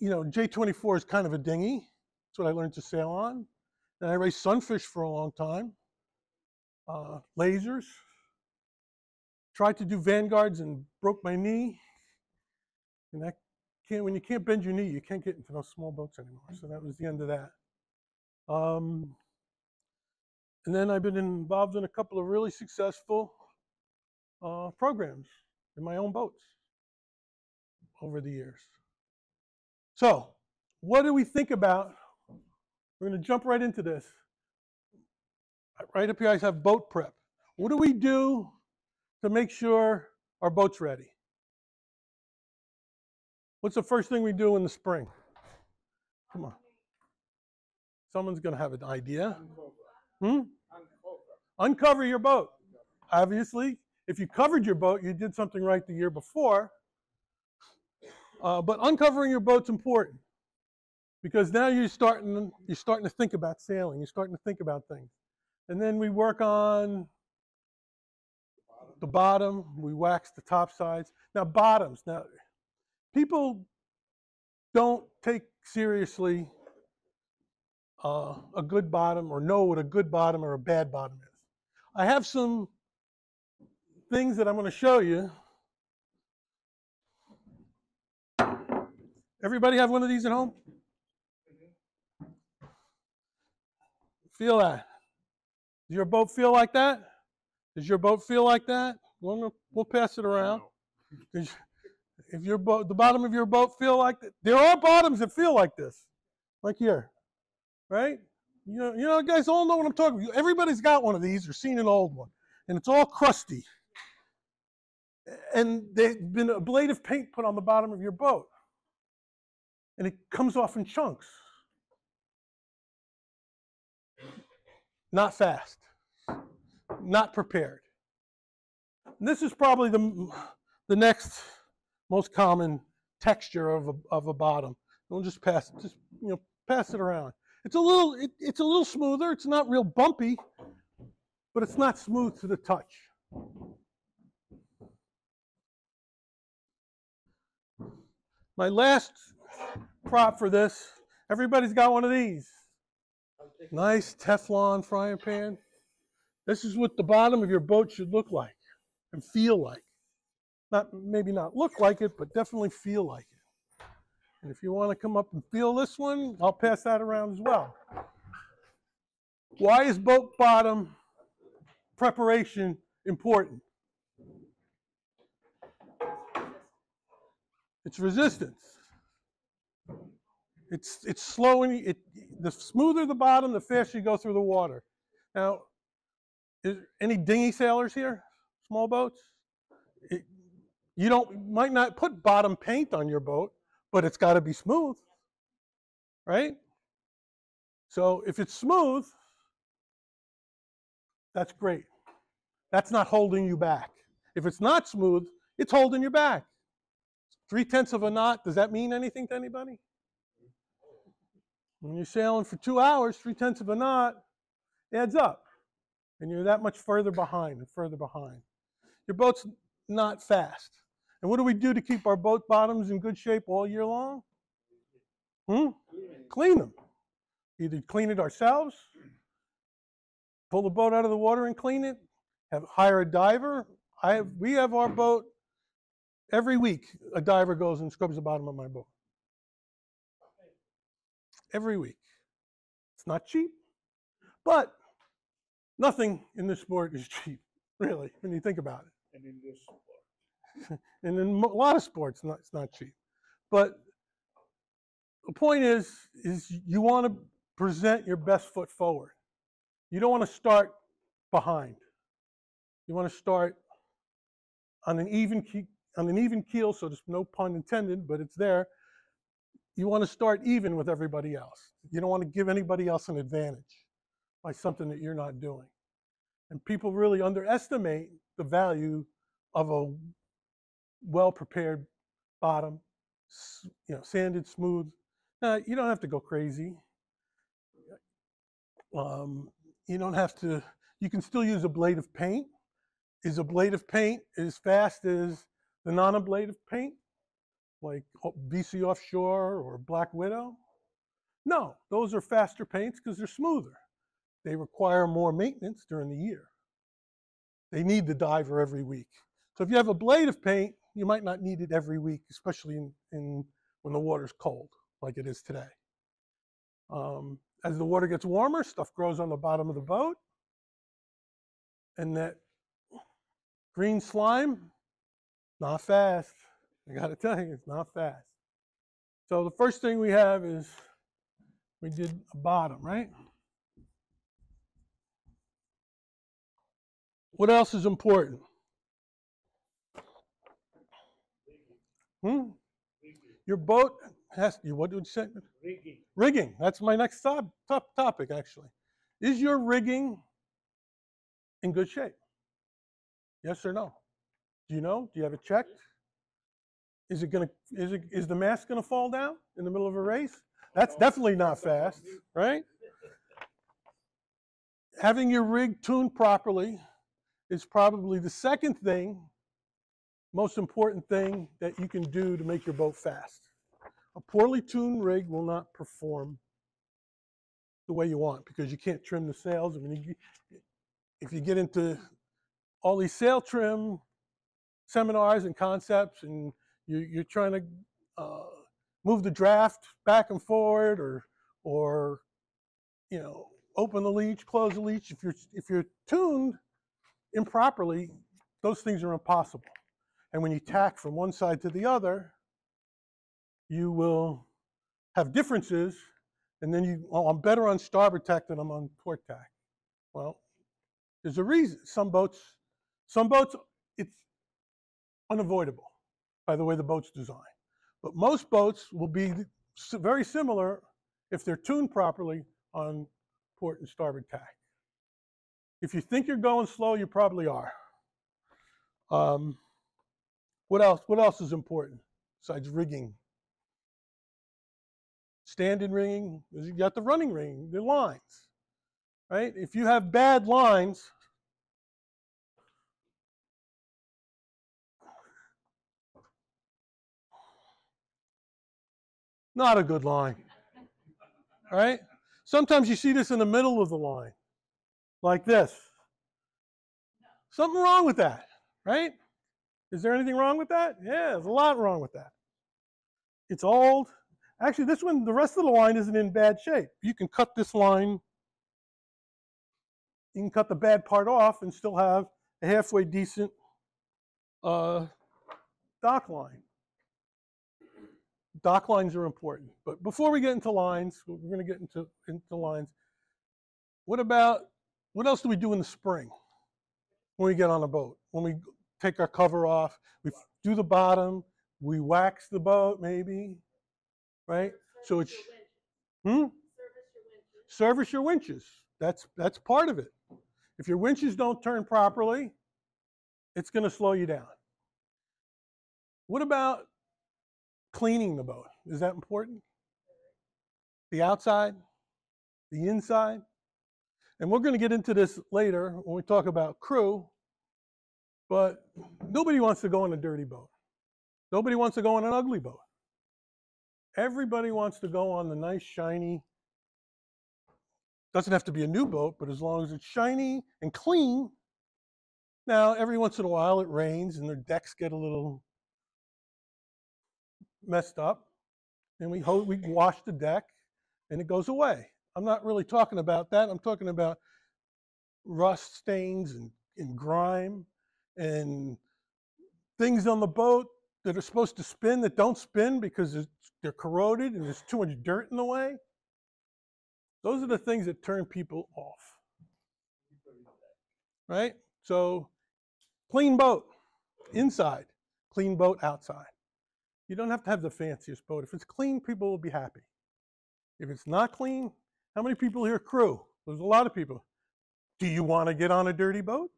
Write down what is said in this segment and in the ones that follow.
you know, J24 is kind of a dinghy. That's what I learned to sail on. And I raced sunfish for a long time. Uh, lasers. Tried to do vanguards and broke my knee. And that can't, when you can't bend your knee, you can't get into those small boats anymore. So that was the end of that. Um, and then I've been involved in a couple of really successful uh, programs in my own boats over the years. So, what do we think about? We're going to jump right into this. Right up here, I have boat prep. What do we do to make sure our boat's ready? What's the first thing we do in the spring? Come on. Someone's going to have an idea. Hmm? Uncover your boat. Obviously, if you covered your boat, you did something right the year before. Uh, but uncovering your boat's important because now you're starting you're starting to think about sailing. You're starting to think about things, and then we work on the bottom. We wax the top sides. Now bottoms. Now people don't take seriously uh, a good bottom or know what a good bottom or a bad bottom is. I have some things that I'm going to show you. Everybody have one of these at home? Feel that. Does your boat feel like that? Does your boat feel like that? We'll, we'll pass it around. If your boat, the bottom of your boat feel like that, there are bottoms that feel like this, like here, right? You know, you know, guys all know what I'm talking about. Everybody's got one of these or seen an old one, and it's all crusty. And there's been ablative paint put on the bottom of your boat, and it comes off in chunks. Not fast, not prepared. And this is probably the, the next most common texture of a, of a bottom. We'll just pass, just you know, pass it around. It's a little, it, it's a little smoother. It's not real bumpy, but it's not smooth to the touch. My last prop for this, everybody's got one of these. Nice Teflon frying pan. This is what the bottom of your boat should look like and feel like. Not maybe not look like it, but definitely feel like it. And if you want to come up and feel this one, I'll pass that around as well. Why is boat bottom preparation important? It's resistance. It's it's slowing it. The smoother the bottom, the faster you go through the water. Now, is any dinghy sailors here? Small boats? It, you don't might not put bottom paint on your boat, but it's got to be smooth, right? So if it's smooth, that's great. That's not holding you back. If it's not smooth, it's holding you back. Three tenths of a knot, does that mean anything to anybody? When you're sailing for two hours, three tenths of a knot adds up. And you're that much further behind and further behind. Your boat's not fast. And what do we do to keep our boat bottoms in good shape all year long? Hmm? Clean them. Either clean it ourselves, pull the boat out of the water and clean it, have hire a diver. I have, we have our boat every week. A diver goes and scrubs the bottom of my boat. Every week. It's not cheap, but nothing in this sport is cheap, really, when you think about it. And in this sport. and in a lot of sports, not, it's not cheap. But the point is, is you want to present your best foot forward. You don't want to start behind. You want to start on an even key, on an even keel, so there's no pun intended, but it's there. You want to start even with everybody else. You don't want to give anybody else an advantage by something that you're not doing. And people really underestimate the value of a well prepared bottom, you know, sanded, smooth. Now, you don't have to go crazy. Um, you don't have to, you can still use ablative paint. Is ablative paint as fast as the non ablative paint? Like VC Offshore or Black Widow? No, those are faster paints because they're smoother. They require more maintenance during the year. They need the diver every week. So if you have ablative paint, you might not need it every week, especially in, in when the water's cold, like it is today. Um, as the water gets warmer, stuff grows on the bottom of the boat, and that green slime, not fast. I got to tell you, it's not fast. So the first thing we have is we did a bottom, right? What else is important? Hmm? Your boat has, you, what did you say? Rigging. Rigging. That's my next top, top topic, actually. Is your rigging in good shape? Yes or no? Do you know? Do you have it checked? Is it gonna? Is it? Is the mast gonna fall down in the middle of a race? That's definitely not fast, right? Having your rig tuned properly is probably the second thing, most important thing that you can do to make your boat fast. A poorly tuned rig will not perform the way you want because you can't trim the sails. I mean, if you get into all these sail trim seminars and concepts and you, you're trying to uh, move the draft back and forward or, or, you know, open the leech, close the leech, if you're, if you're tuned improperly, those things are impossible. And when you tack from one side to the other, you will have differences, and then you, oh, I'm better on starboard tack than I'm on port tack. Well, there's a reason. Some boats, some boats, it's unavoidable by the way the boat's designed. But most boats will be very similar if they're tuned properly on port and starboard tack. If you think you're going slow, you probably are. Um, what else? What else is important besides rigging? Standing rigging. You got the running rigging, the lines, right? If you have bad lines, not a good line, right? Sometimes you see this in the middle of the line, like this. Something wrong with that, right? Is there anything wrong with that? Yeah, there's a lot wrong with that. It's old. Actually, this one, the rest of the line isn't in bad shape. You can cut this line, you can cut the bad part off and still have a halfway decent uh, dock line. Dock lines are important. But before we get into lines, we're going to get into, into lines. What about, what else do we do in the spring when we get on a boat? When we take our cover off, we do the bottom, we wax the boat maybe, right? So it's, hmm? Service your winches. That's, that's part of it. If your winches don't turn properly, it's going to slow you down. What about cleaning the boat? Is that important? The outside, the inside? And we're going to get into this later when we talk about crew, but nobody wants to go on a dirty boat. Nobody wants to go on an ugly boat. Everybody wants to go on the nice, shiny, doesn't have to be a new boat, but as long as it's shiny and clean. Now, every once in a while it rains and their decks get a little messed up, and we ho- we wash the deck and it goes away. I'm not really talking about that. I'm talking about rust stains and, and grime and things on the boat that are supposed to spin that don't spin because they're corroded and there's too much dirt in the way. Those are the things that turn people off. Right? So, clean boat inside, clean boat outside. You don't have to have the fanciest boat. If it's clean, people will be happy. If it's not clean, how many people here crew? There's a lot of people. Do you want to get on a dirty boat?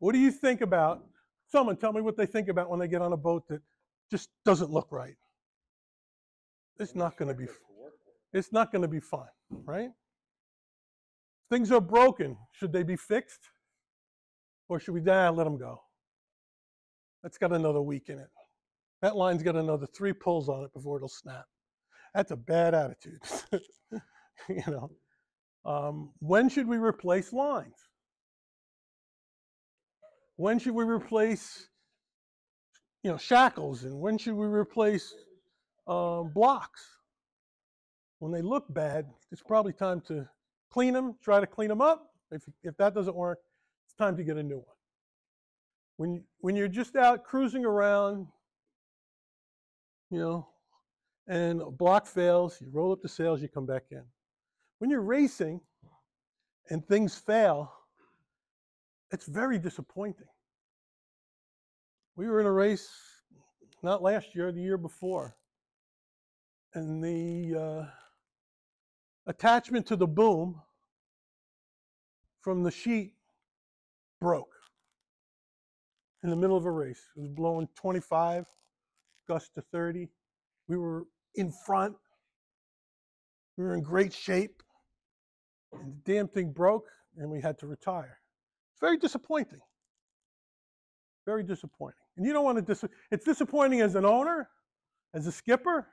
What do you think about? Someone tell me what they think about when they get on a boat that just doesn't look right. It's not going to be it's not going to be fun, right? Things are broken. Should they be fixed? Or should we ah, let them go? That's got another week in it. That line's got another three pulls on it before it'll snap. That's a bad attitude. you know, um, when should we replace lines? When should we replace, you know, shackles, and when should we replace um, blocks? When they look bad, it's probably time to clean them. Try to clean them up. If if that doesn't work, it's time to get a new one. When when you're just out cruising around, you know, and a block fails, you roll up the sails, you come back in. When you're racing and things fail, it's very disappointing. We were in a race not last year, the year before, and the uh, attachment to the boom from the sheet broke in the middle of a race. It was blowing 25, gust to 30. We were in front. We were in great shape. And the damn thing broke, and we had to retire. It's very disappointing. Very disappointing. And you don't want to dis- it's disappointing as an owner, as a skipper,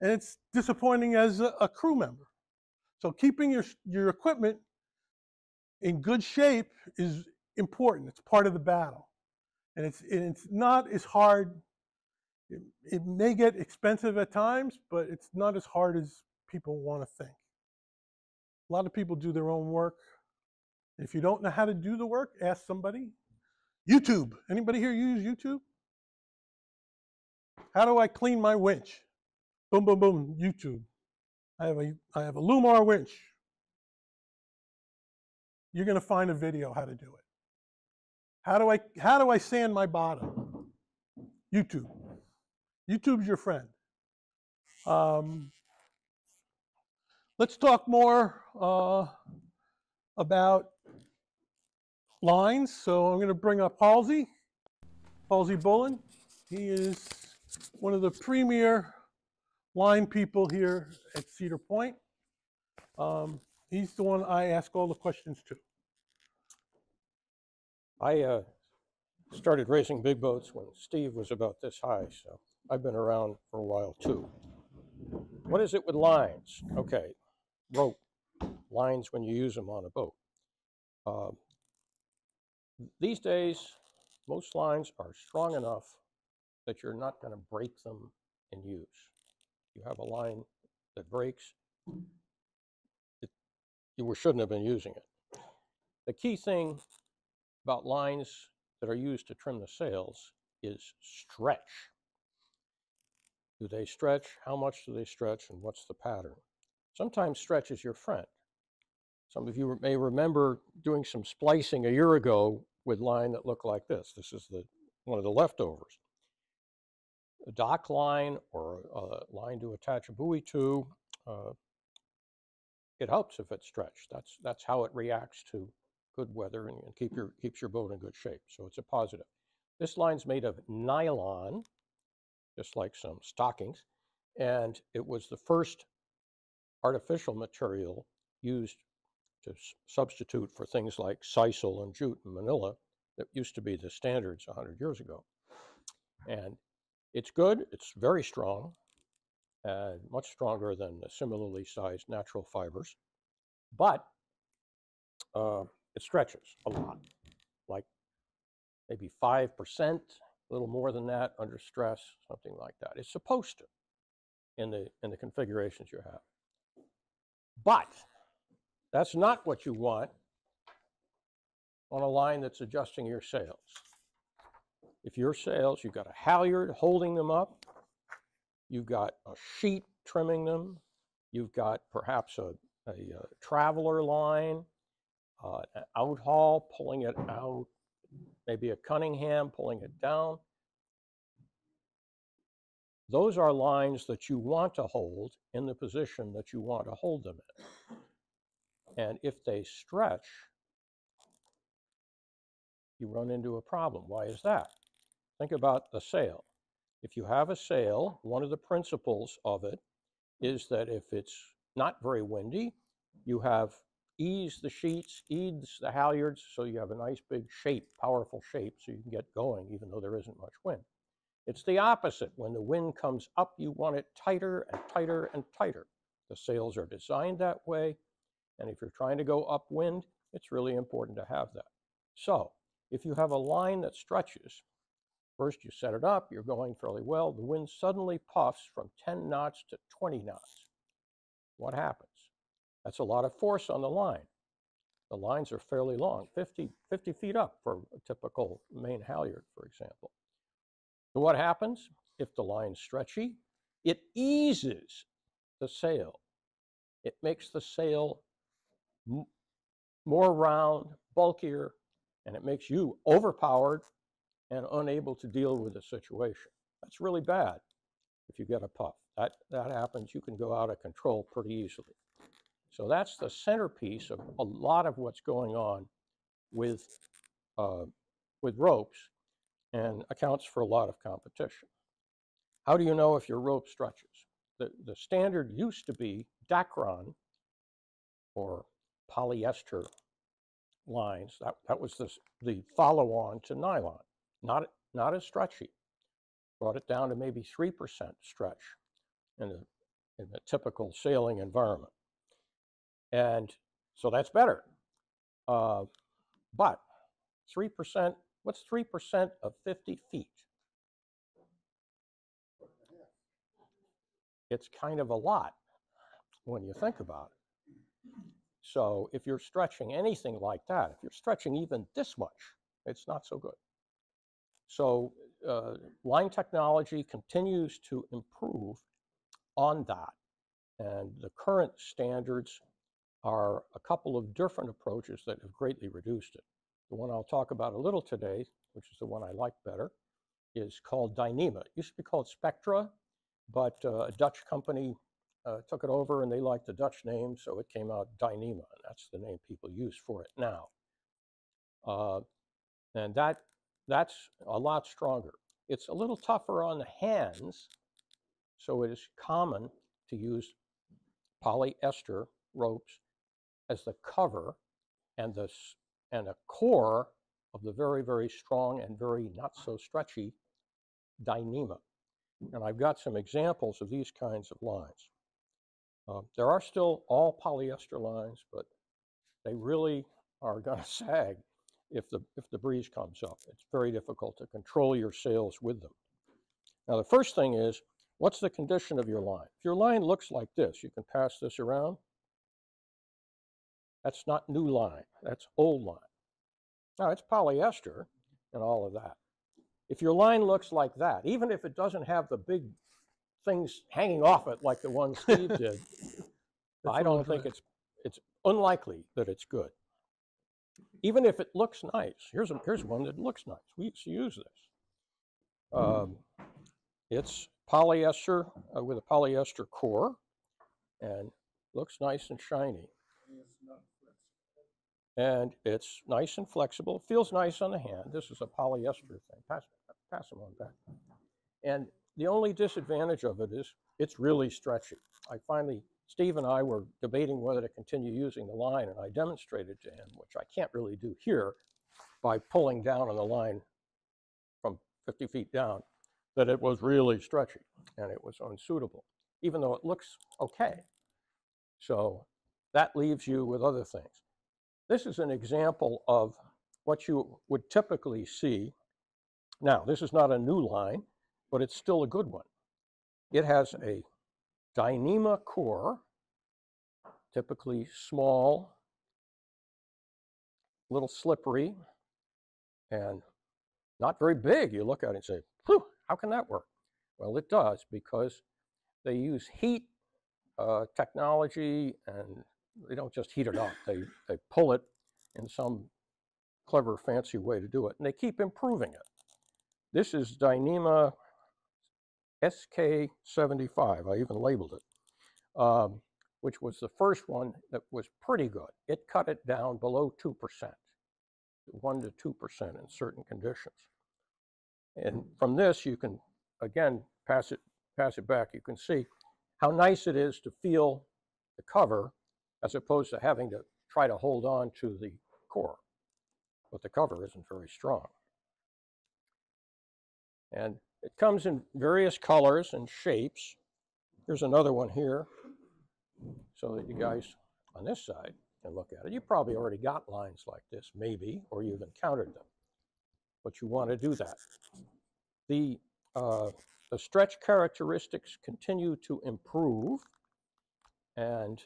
and it's disappointing as a, a crew member. So keeping your your equipment in good shape is important. It's part of the battle. And it's and it's not as hard it, it may get expensive at times, but it's not as hard as people want to think. A lot of people do their own work. If you don't know how to do the work, ask somebody. YouTube. Anybody here use YouTube? How do I clean my winch? Boom, boom, boom. YouTube. I have a I have a Lewmar winch. You're going to find a video how to do it. How do I how do I sand my bottom? YouTube. YouTube's your friend. Um, let's talk more uh, about lines. So I'm going to bring up Halsey, Halsey Bullen. He is one of the premier line people here at Cedar Point. Um, he's the one I ask all the questions to. I uh, started racing big boats when Steve was about this high, so I've been around for a while too. What is it with lines? Okay, rope, lines when you use them on a boat. Uh, these days, most lines are strong enough that you're not going to break them in use. You have a line that breaks, it, you shouldn't have been using it. The key thing about lines that are used to trim the sails is stretch. Do they stretch? How much do they stretch? And what's the pattern? Sometimes stretch is your friend. Some of you may remember doing some splicing a year ago with line that looked like this. This is the one of the leftovers. A dock line or a line to attach a buoy to, uh, it helps if it's stretched. That's, that's how it reacts to good weather and, and keep your, keeps your boat in good shape. So it's a positive. This line's made of nylon, just like some stockings. And it was the first artificial material used to substitute for things like sisal and jute and manila that used to be the standards 100 years ago. And it's good, it's very strong, and much stronger than the similarly sized natural fibers, but uh, it stretches a lot, like maybe 5% a little more than that under stress, something like that. It's supposed to in the, in the configurations you have. But that's not what you want on a line that's adjusting your sails. If your sails, you've got a halyard holding them up, you've got a sheet trimming them, you've got perhaps a, a, a traveler line, uh, an outhaul pulling it out, maybe a Cunningham pulling it down. Those are lines that you want to hold in the position that you want to hold them in. And if they stretch, you run into a problem. Why is that? Think about the sail. If you have a sail, one of the principles of it is that if it's not very windy, you have ease the sheets, ease the halyards, so you have a nice big shape, powerful shape, so you can get going even though there isn't much wind. It's the opposite. When the wind comes up, you want it tighter and tighter and tighter. The sails are designed that way. And if you're trying to go upwind, it's really important to have that. So if you have a line that stretches, first you set it up, you're going fairly well, the wind suddenly puffs from 10 knots to 20 knots. What happens? That's a lot of force on the line. The lines are fairly long, 50, 50 feet up for a typical main halyard, for example. So what happens? If the line's stretchy, it eases the sail. It makes the sail more round, bulkier, and it makes you overpowered and unable to deal with the situation. That's really bad if you get a puff. That, that happens, you can go out of control pretty easily. So that's the centerpiece of a lot of what's going on with, uh, with ropes and accounts for a lot of competition. How do you know if your rope stretches? The, the standard used to be Dacron or polyester lines. That, that was the, the follow-on to nylon, not, not as stretchy. Brought it down to maybe 3% stretch in the, in the typical sailing environment. And so that's better. Uh, but 3%, what's 3% of 50 feet? It's kind of a lot when you think about it. So if you're stretching anything like that, if you're stretching even this much, it's not so good. So uh, line technology continues to improve on that. And the current standards are a couple of different approaches that have greatly reduced it. The one I'll talk about a little today, which is the one I like better, is called Dyneema. It used to be called Spectra, but uh, a Dutch company uh, took it over and they liked the Dutch name, so it came out Dyneema. And that's the name people use for it now. Uh, and that that's a lot stronger. It's a little tougher on the hands, so it is common to use polyester ropes as the cover and the and a core of the very very strong and very not so stretchy Dyneema. And I've got some examples of these kinds of lines. Uh, there are still all polyester lines, but they really are going to sag if the if the breeze comes up. It's very difficult to control your sails with them. Now the first thing is, what's the condition of your line? If your line looks like this, you can pass this around. That's not new line, that's old line. Now it's polyester and all of that. If your line looks like that, even if it doesn't have the big things hanging off it like the one Steve did, I don't think it's it's unlikely that it's good. Even if it looks nice, here's a, here's one that looks nice. We used to use this. Um, it's polyester uh, with a polyester core, and looks nice and shiny. And it's nice and flexible. Feels nice on the hand. This is a polyester thing. Pass pass them on back. And the only disadvantage of it is it's really stretchy. I finally, Steve and I were debating whether to continue using the line, and I demonstrated to him, which I can't really do here, by pulling down on the line from 50 feet down, that it was really stretchy and it was unsuitable, even though it looks okay. So that leaves you with other things. This is an example of what you would typically see. Now, this is not a new line, but it's still a good one. It has a Dyneema core, typically small, little slippery, and not very big. You look at it and say, Whew, how can that work? Well, it does because they use heat uh, technology and they don't just heat it up, they, they pull it in some clever, fancy way to do it, and they keep improving it. This is Dyneema SK75, I even labeled it, um, which was the first one that was pretty good. It cut it down below 2%, 1 to 2% in certain conditions. And from this, you can, again, pass it, pass it back, you can see how nice it is to feel the cover as opposed to having to try to hold on to the core. But the cover isn't very strong. And It comes in various colors and shapes. Here's another one here, so that you guys on this side can look at it. You probably already got lines like this, maybe, or you've encountered them, but you want to do that. The, uh, the stretch characteristics continue to improve, and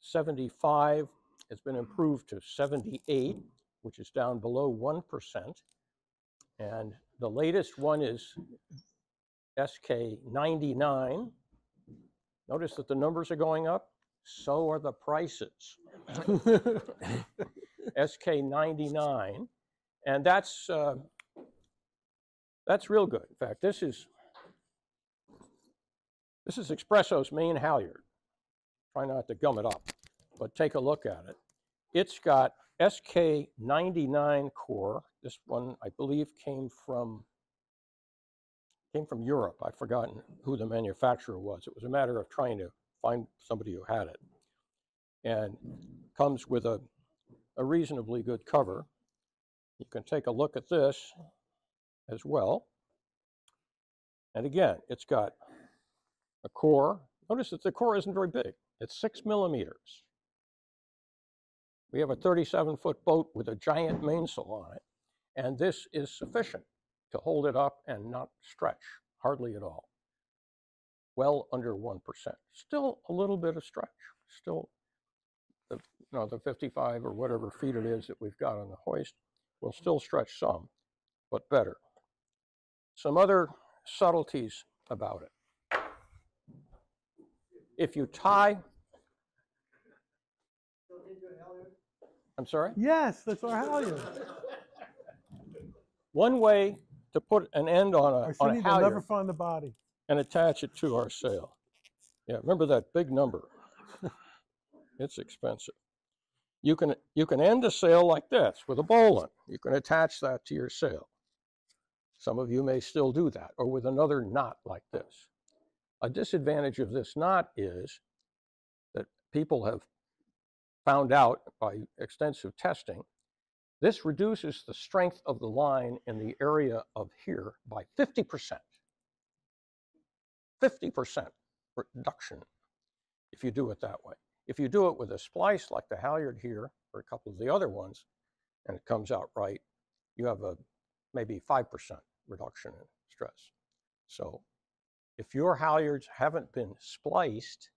75 has been improved to 78, which is down below 1%. And the latest one is SK99. Notice that the numbers are going up, so are the prices. SK99, and that's uh, that's real good. In fact, this is this is Espresso's main halyard. Try not to gum it up, but take a look at it. It's got SK99 core. This one, I believe, came from came from Europe. I've forgotten who the manufacturer was. It was a matter of trying to find somebody who had it. And comes with a, a reasonably good cover. You can take a look at this as well. And again, it's got a core. Notice that the core isn't very big. It's six millimeters. We have a 37 foot boat with a giant mainsail on it, and this is sufficient to hold it up and not stretch, hardly at all. Well under 1%. Still a little bit of stretch, still the, you know, the 55 or whatever feet it is that we've got on the hoist will still stretch some, but better. Some other subtleties about it. If you tie, I'm sorry? yes, that's our halyard. One way to put an end on a, on a halyard never find the body. and attach it to our sail. Yeah, remember that big number. it's expensive. You can you can end a sail like this with a bowline. You can attach that to your sail. Some of you may still do that, or with another knot like this. A disadvantage of this knot is that people have found out by extensive testing, this reduces the strength of the line in the area of here by 50%. 50% reduction if you do it that way. If you do it with a splice like the halyard here, or a couple of the other ones, and it comes out right, you have a maybe 5% reduction in stress. So if your halyards haven't been spliced,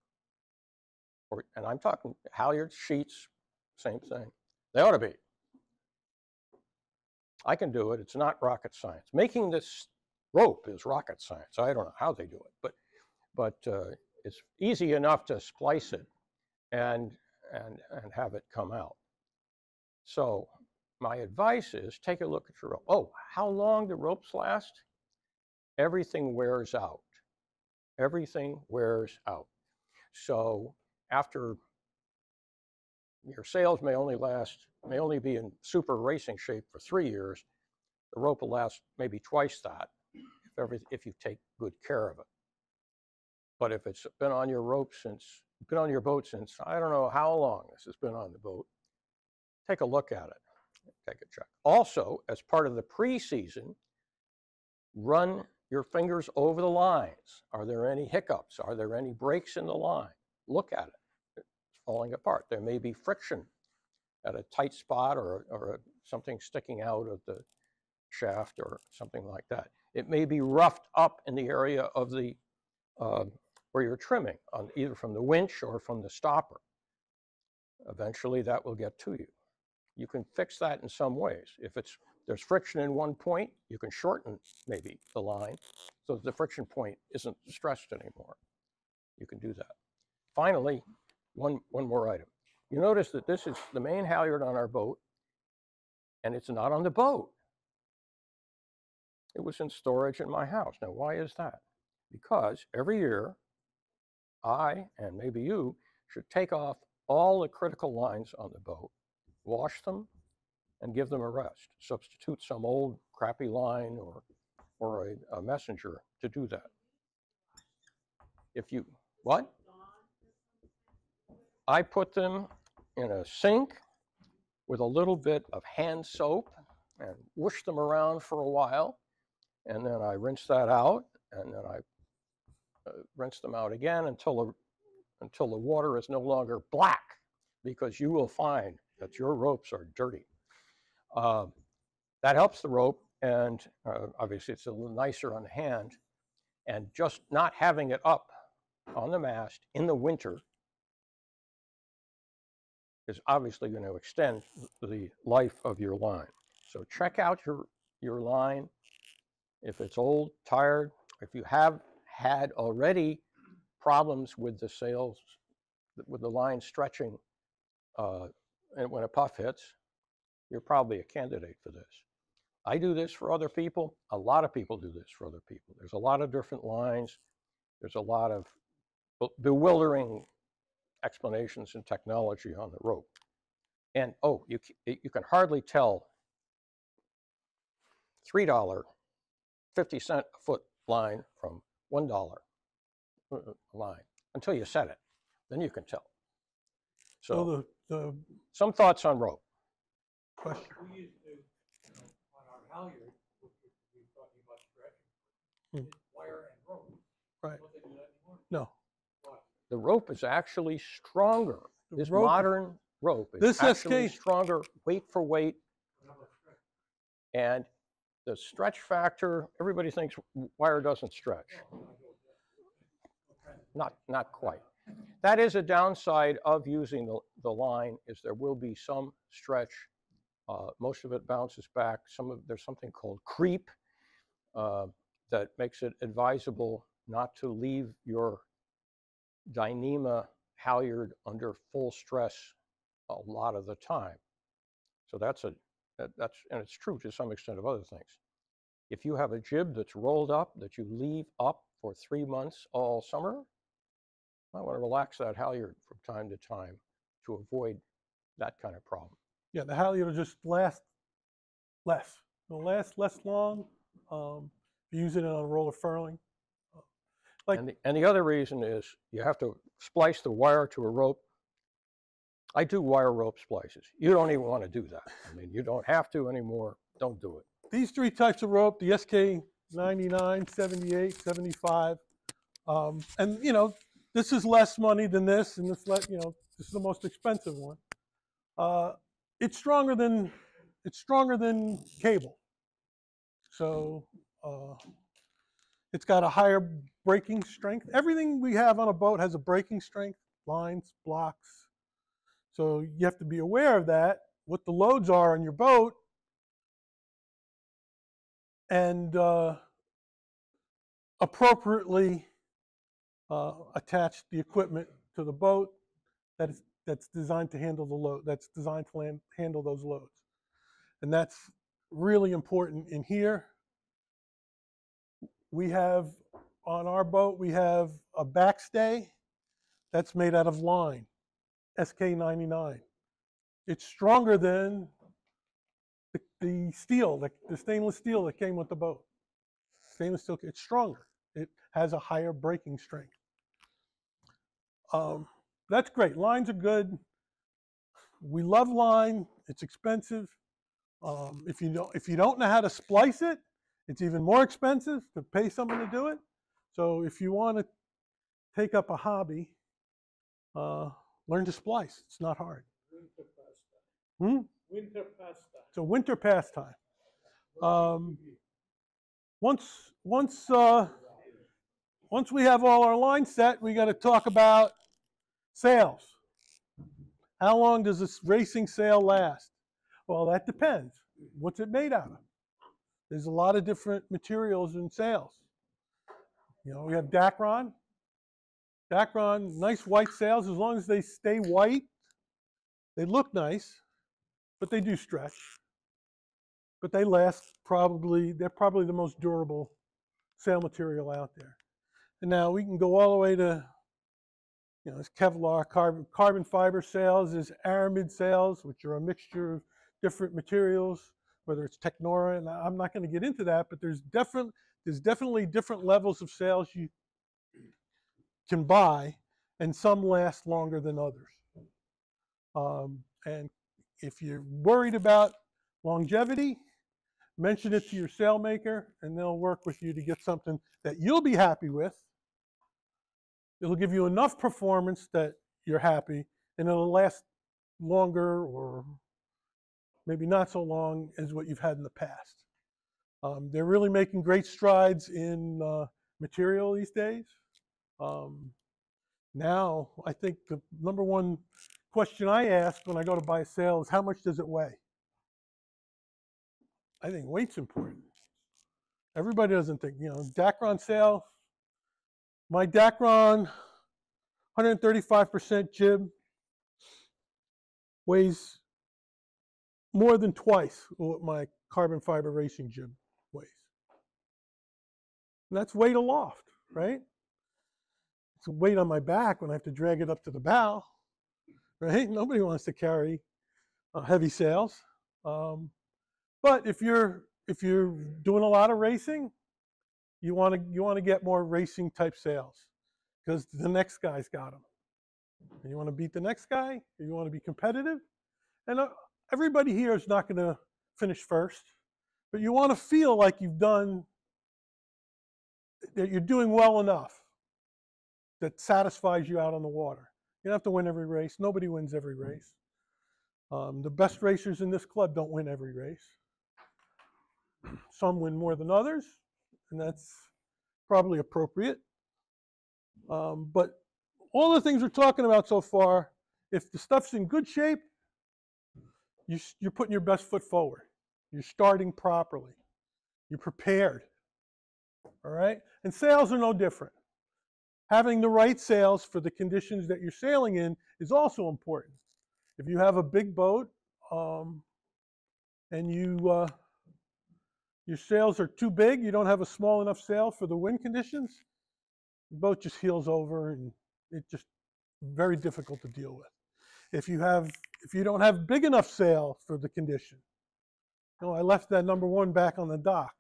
or, and I'm talking halyards, sheets, same thing, they ought to be. I can do it, it's not rocket science. Making this rope is rocket science. I don't know how they do it, but but uh, it's easy enough to splice it and and and have it come out. So my advice is take a look at your rope. Oh, how long do ropes last? Everything wears out. Everything wears out. So after your sails may only last, may only be in super racing shape for three years, the rope will last maybe twice that if, every, if you take good care of it. But if it's been on your rope since, been on your boat since, I don't know how long this has been on the boat, take a look at it, take a check. Also, as part of the preseason, run your fingers over the lines. Are there any hiccups? Are there any breaks in the line? Look at it. Falling apart. There may be friction at a tight spot or, or something sticking out of the shaft or something like that. It may be roughed up in the area of the uh, where you're trimming, on either from the winch or from the stopper. Eventually, that will get to you. You can fix that in some ways. If it's there's friction in one point, you can shorten maybe the line so that the friction point isn't stressed anymore. You can do that. Finally, one, one more item. You notice that this is the main halyard on our boat, and it's not on the boat. It was in storage in my house. Now, why is that? Because every year, I and maybe you should take off all the critical lines on the boat, wash them, and give them a rest. Substitute some old crappy line or, or a, a messenger to do that. If you, what? I put them in a sink with a little bit of hand soap and whoosh them around for a while. and then I rinse that out, and then I uh, rinse them out again until the, until the water is no longer black, because you will find that your ropes are dirty. Um, that helps the rope, and uh, obviously it's a little nicer on the hand. And just not having it up on the mast in the winter is obviously going to extend the life of your line. So check out your, your line. If it's old, tired, if you have had already problems with the sails, with the line stretching, uh, and when a puff hits, you're probably a candidate for this. I do this for other people. A lot of people do this for other people. There's a lot of different lines. There's a lot of bewildering explanations and technology on the rope. And oh, you, you can hardly tell $3, 50 cent a foot line from $1 uh, line until you set it. Then you can tell. So So the, the some thoughts on rope. question, We used to, you know, on our halyard, which we we were talking about stretching, Hmm. wire and rope. Right. Don't they do that anymore? no. Why? The rope is actually stronger. The This rope- modern rope is This actually SK stronger weight for weight How about stretch? and the stretch factor, everybody thinks wire doesn't stretch. Not, not quite. That is a downside of using the, the line is there will be some stretch. Uh, most of it bounces back. Some of, there's something called creep uh, that makes it advisable not to leave your Dyneema halyard under full stress a lot of the time. So that's a, that, that's, and it's true to some extent of other things. If you have a jib that's rolled up that you leave up for three months all summer, I want to relax that halyard from time to time to avoid that kind of problem. Yeah, the halyard will just last less. It'll last less long. Um, use it on a roller furling. Like- and, the, and the other reason is you have to splice the wire to a rope. I do wire rope splices. You don't even want to do that. I mean, you don't have to anymore. Don't do it. These three types of rope, the SK 99, 78, 75. Um, and, you know, this is less money than this, and this, you know, this is the most expensive one. Uh, it's stronger than, it's stronger than cable. So, uh, it's got a higher breaking strength. Everything we have on a boat has a breaking strength, lines, blocks. So you have to be aware of that, what the loads are on your boat, and uh, appropriately uh, attach the equipment to the boat that is that's designed to handle the load. That's designed to land, handle those loads, and that's really important in here. We have on our boat we have a backstay that's made out of line, SK99. It's stronger than the, the steel, the, the stainless steel that came with the boat. Stainless steel, it's stronger. It has a higher breaking strength. Um, that's great. Lines are good. We love line. It's expensive. Um, if you don't, if you don't know how to splice it, it's even more expensive to pay someone to do it. So if you want to take up a hobby, uh, learn to splice. It's not hard. Winter pastime. Hmm? Winter pastime. It's a winter pastime. Um, once once uh, once we have all our lines set, we got to talk about sails. How long does this racing sail last? Well, that depends. What's it made out of? There's a lot of different materials in sails. You know, we have Dacron. Dacron, nice white sails. As long as they stay white, they look nice, but they do stretch but they last probably, they're probably the most durable sail material out there. And now we can go all the way to, you know, it's Kevlar, carbon, carbon fiber sails, there's aramid sails, which are a mixture of different materials, whether it's Technora, and I'm not going to get into that, but there's different, there's definitely different levels of sails you can buy, and some last longer than others. Um, and if you're worried about longevity, mention it to your sailmaker, and they'll work with you to get something that you'll be happy with. It'll give you enough performance that you're happy, and it'll last longer or maybe not so long as what you've had in the past. Um, they're really making great strides in uh, material these days. Um, now, I think the number one question I ask when I go to buy a sail is how much does it weigh? I think weight's important. Everybody doesn't think, you know, Dacron sail. My Dacron 135% jib weighs more than twice what my carbon fiber racing jib weighs. And that's weight aloft, right? It's weight on my back when I have to drag it up to the bow, right? Nobody wants to carry uh, heavy sails. Um, but if you're if you're doing a lot of racing, you want to you want to get more racing type sails because the next guy's got them. And you want to beat the next guy. You want to be competitive, and uh, everybody here is not going to finish first, but you want to feel like you've done that you're doing well enough that satisfies you out on the water. You don't have to win every race. Nobody wins every race. Um, the best racers in this club don't win every race. Some win more than others, and that's probably appropriate. Um, but all the things we're talking about so far, if the stuff's in good shape, you, you're putting your best foot forward. You're starting properly. You're prepared. All right? And sails are no different. Having the right sails for the conditions that you're sailing in is also important. If you have a big boat um, and you uh, your sails are too big, you don't have a small enough sail for the wind conditions, the boat just heels over and it's just very difficult to deal with. If you have if you don't have big enough sail for the condition, you know, I left that number one back on the dock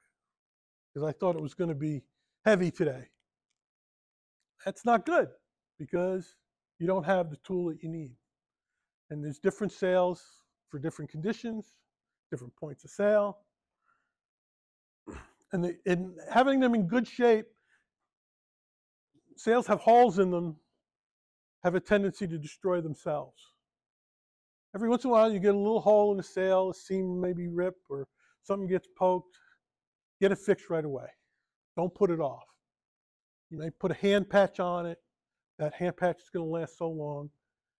because I thought it was going to be heavy today. That's not good because you don't have the tool that you need. And there's different sails for different conditions, different points of sail. And, the, and having them in good shape, sails have holes in them, have a tendency to destroy themselves. Every once in a while, you get a little hole in the sail, a seam maybe rip, or something gets poked. Get it fixed right away. Don't put it off. You may put a hand patch on it. That hand patch is going to last so long.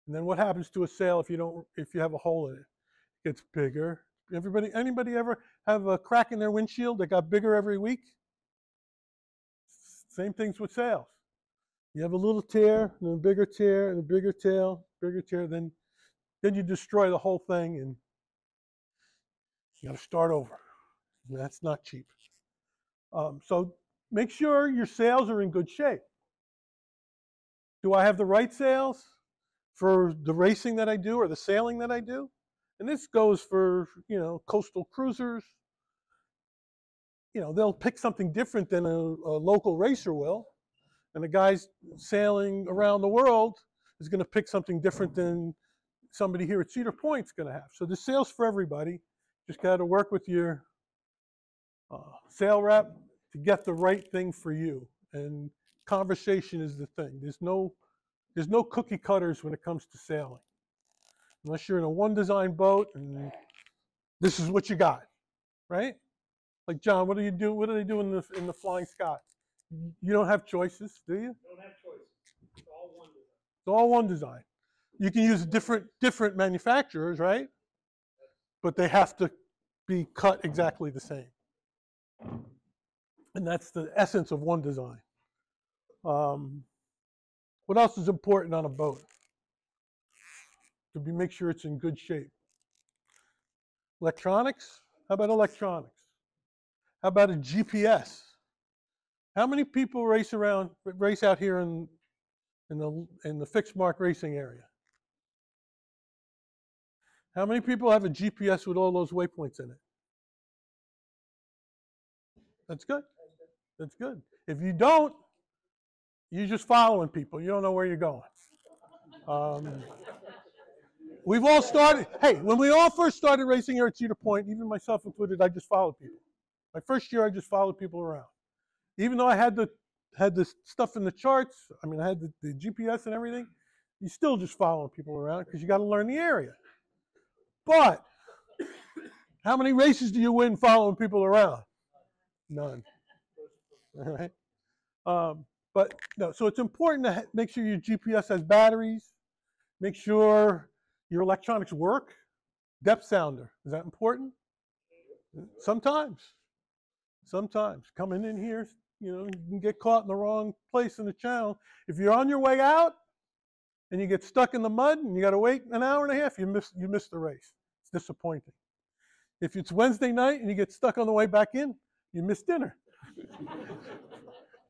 And then what happens to a sail if you don't if you have a hole in it? It gets bigger. Everybody anybody ever have a crack in their windshield that got bigger every week? Same things with sails. You have a little tear, and a bigger tear, and a bigger tail, bigger tear, then then you destroy the whole thing and you got to start over. And that's not cheap. Um, so make sure your sails are in good shape. Do I have the right sails for the racing that I do or the sailing that I do? And this goes for, you know, coastal cruisers. You know, they'll pick something different than a, a local racer will. And the guys sailing around the world is going to pick something different than somebody here at Cedar Point's going to have. So the sails for everybody. Just got to work with your uh, sail rep to get the right thing for you. And conversation is the thing. There's no there's no cookie cutters when it comes to sailing. Unless you're in a one design boat and this is what you got, right? Like John, what do you do? What do they do in the in the Flying Scot? You don't have choices, do you? Don't have choices. It's all one design. It's all one design. You can use different different manufacturers, right? But they have to be cut exactly the same. And that's the essence of one design. Um, what else is important on a boat? To be make sure it's in good shape. Electronics? How about electronics? How about a GPS? How many people race around race out here in in the in the fixed mark racing area? How many people have a GPS with all those waypoints in it? That's good. That's good. If you don't, you're just following people. You don't know where you're going. Um, we've all started. Hey, when we all first started racing here at Cedar Point, even myself included, I just followed people. My first year, I just followed people around. Even though I had the had the stuff in the charts, I mean, I had the, the GPS and everything, you still just following people around because you got to learn the area. But how many races do you win following people around? None. All right. Um, but no, so it's important to make sure your GPS has batteries. Make sure your electronics work. Depth sounder is that important? Sometimes. Sometimes coming in here, you know, you can get caught in the wrong place in the channel. If you're on your way out and you get stuck in the mud and you got to wait an hour and a half, you miss you miss the race. It's disappointing. If it's Wednesday night and you get stuck on the way back in, you miss dinner.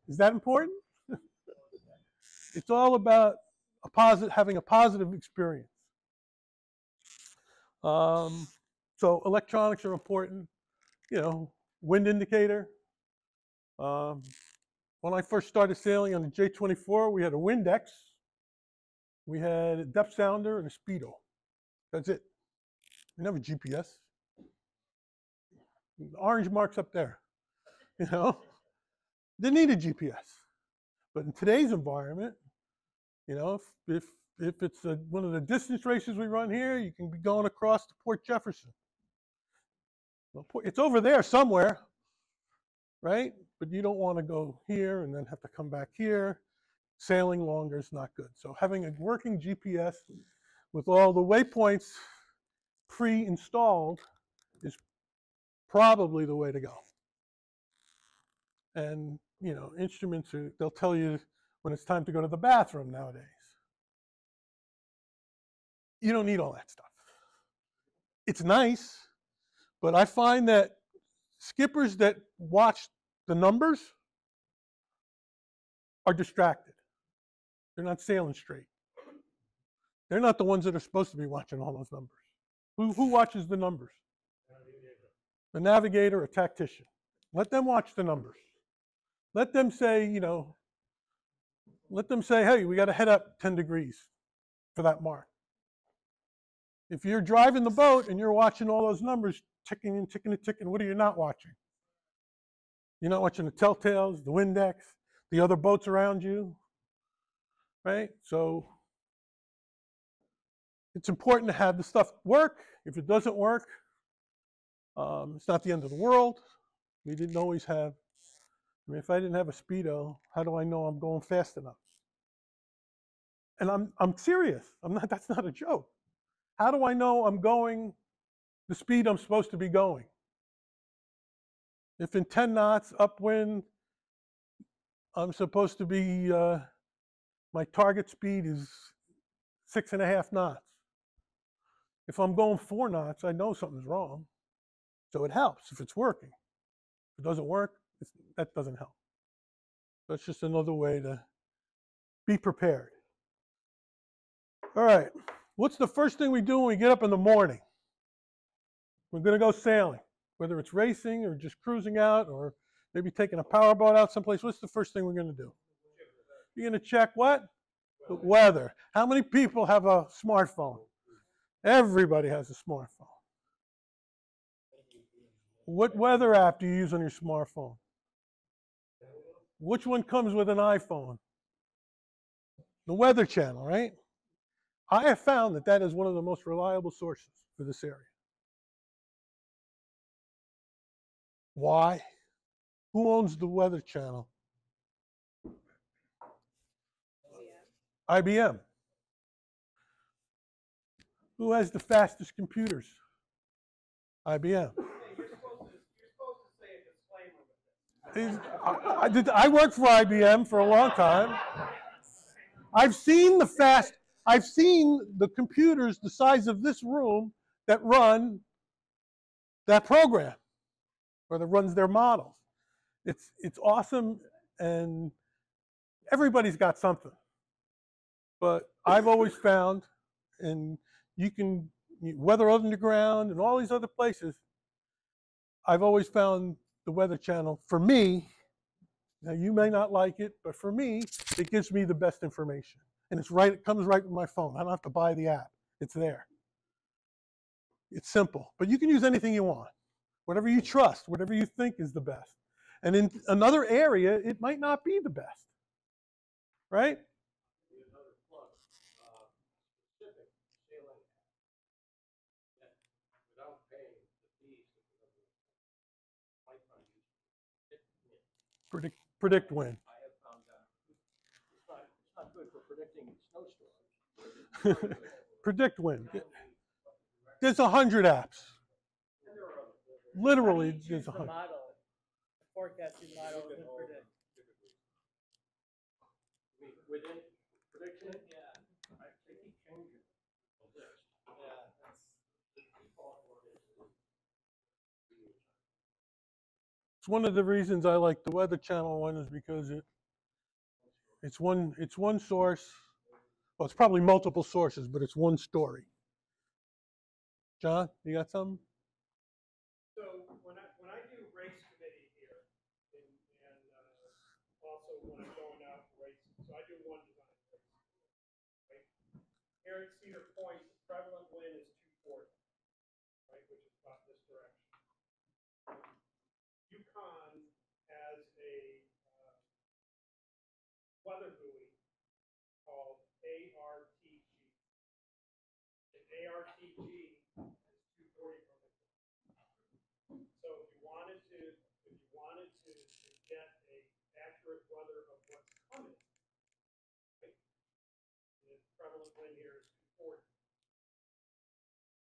Is that important? it's all about a positive, having a positive experience. Um, so electronics are important. You know, wind indicator. Um, when I first started sailing on the J24, we had a Windex, we had a depth sounder, and a speedo. That's it. We never GPS. The orange marks up there. You know, didn't need a GPS. But in today's environment, you know, if if, if it's a, one of the distance races we run here, you can be going across to Port Jefferson. Well, It's over there somewhere, right? But you don't want to go here and then have to come back here. Sailing longer is not good. So having a working GPS with all the waypoints pre-installed is probably the way to go. And, you know, instruments are, they'll tell you when it's time to go to the bathroom nowadays. You don't need all that stuff. It's nice, but I find that skippers that watch the numbers are distracted. They're not sailing straight. They're not the ones that are supposed to be watching all those numbers. Who, who watches the numbers? The navigator, a tactician. Let them watch the numbers. Let them say, you know, let them say, hey, we got to head up 10 degrees for that mark. If you're driving the boat and you're watching all those numbers ticking and ticking and ticking, what are you not watching? You're not watching the telltales, the Windex, the other boats around you, right? So it's important to have the stuff work. If it doesn't work, um, it's not the end of the world. We didn't always have, I mean, if I didn't have a Speedo, how do I know I'm going fast enough? And I'm, I'm serious. I'm not, that's not a joke. How do I know I'm going the speed I'm supposed to be going? If in 10 knots upwind, I'm supposed to be, uh, my target speed is six and a half knots. If I'm going four knots, I know something's wrong. So it helps if it's working. If it doesn't work, that doesn't help. That's just another way to be prepared. All right. What's the first thing we do when we get up in the morning? We're going to go sailing, whether it's racing or just cruising out or maybe taking a power boat out someplace. What's the first thing we're going to do? You're going to check what? The weather. How many people have a smartphone? Everybody has a smartphone. What weather app do you use on your smartphone? Which one comes with an iPhone? The Weather Channel, right? I have found that that is one of the most reliable sources for this area. Why? Who owns the Weather Channel? IBM. Who has the fastest computers? IBM. Is- I, I did, I worked for IBM for a long time. I've seen the fast, I've seen the computers the size of this room that run that program or that runs their models. It's, it's awesome and everybody's got something. But I've always found, and you can, Weather Underground and all these other places, I've always found the Weather Channel, for me, now you may not like it, but for me, it gives me the best information. And it's right, it comes right with my phone. I don't have to buy the app. It's there. It's simple, but you can use anything you want. whatever you trust, whatever you think is the best. And in another area, it might not be the best, right? Be another plug, uh, specific sailing app. That without paying the fees that the government lifetime use. it- it- Predict, predict when. I have found out, it's not, it's not good for predicting snowstorms. predict when. There's a hundred apps. And there are other. Literally, How do you there's choose a the hundred. model, the forecasting model to predict? Within prediction, yeah, I, they keep changing the list. Yeah, that's. The default one is- It's one of the reasons I like the Weather Channel one is because it, it's one, it's one source. Well, it's probably multiple sources, but it's one story. John, you got something? So when I, when I do race committee here, and, and, uh, also when I'm going out and racing, so I do one design race. Right? Here at Cedar Point, the prevalent wind is two forty, right, which is about this direction. UConn has a, uh, weather buoy called ARTG. And ARTG is two forty from the so if you wanted to, if you wanted to, to get a accurate weather of what's coming, right? The prevalent wind here is two forty.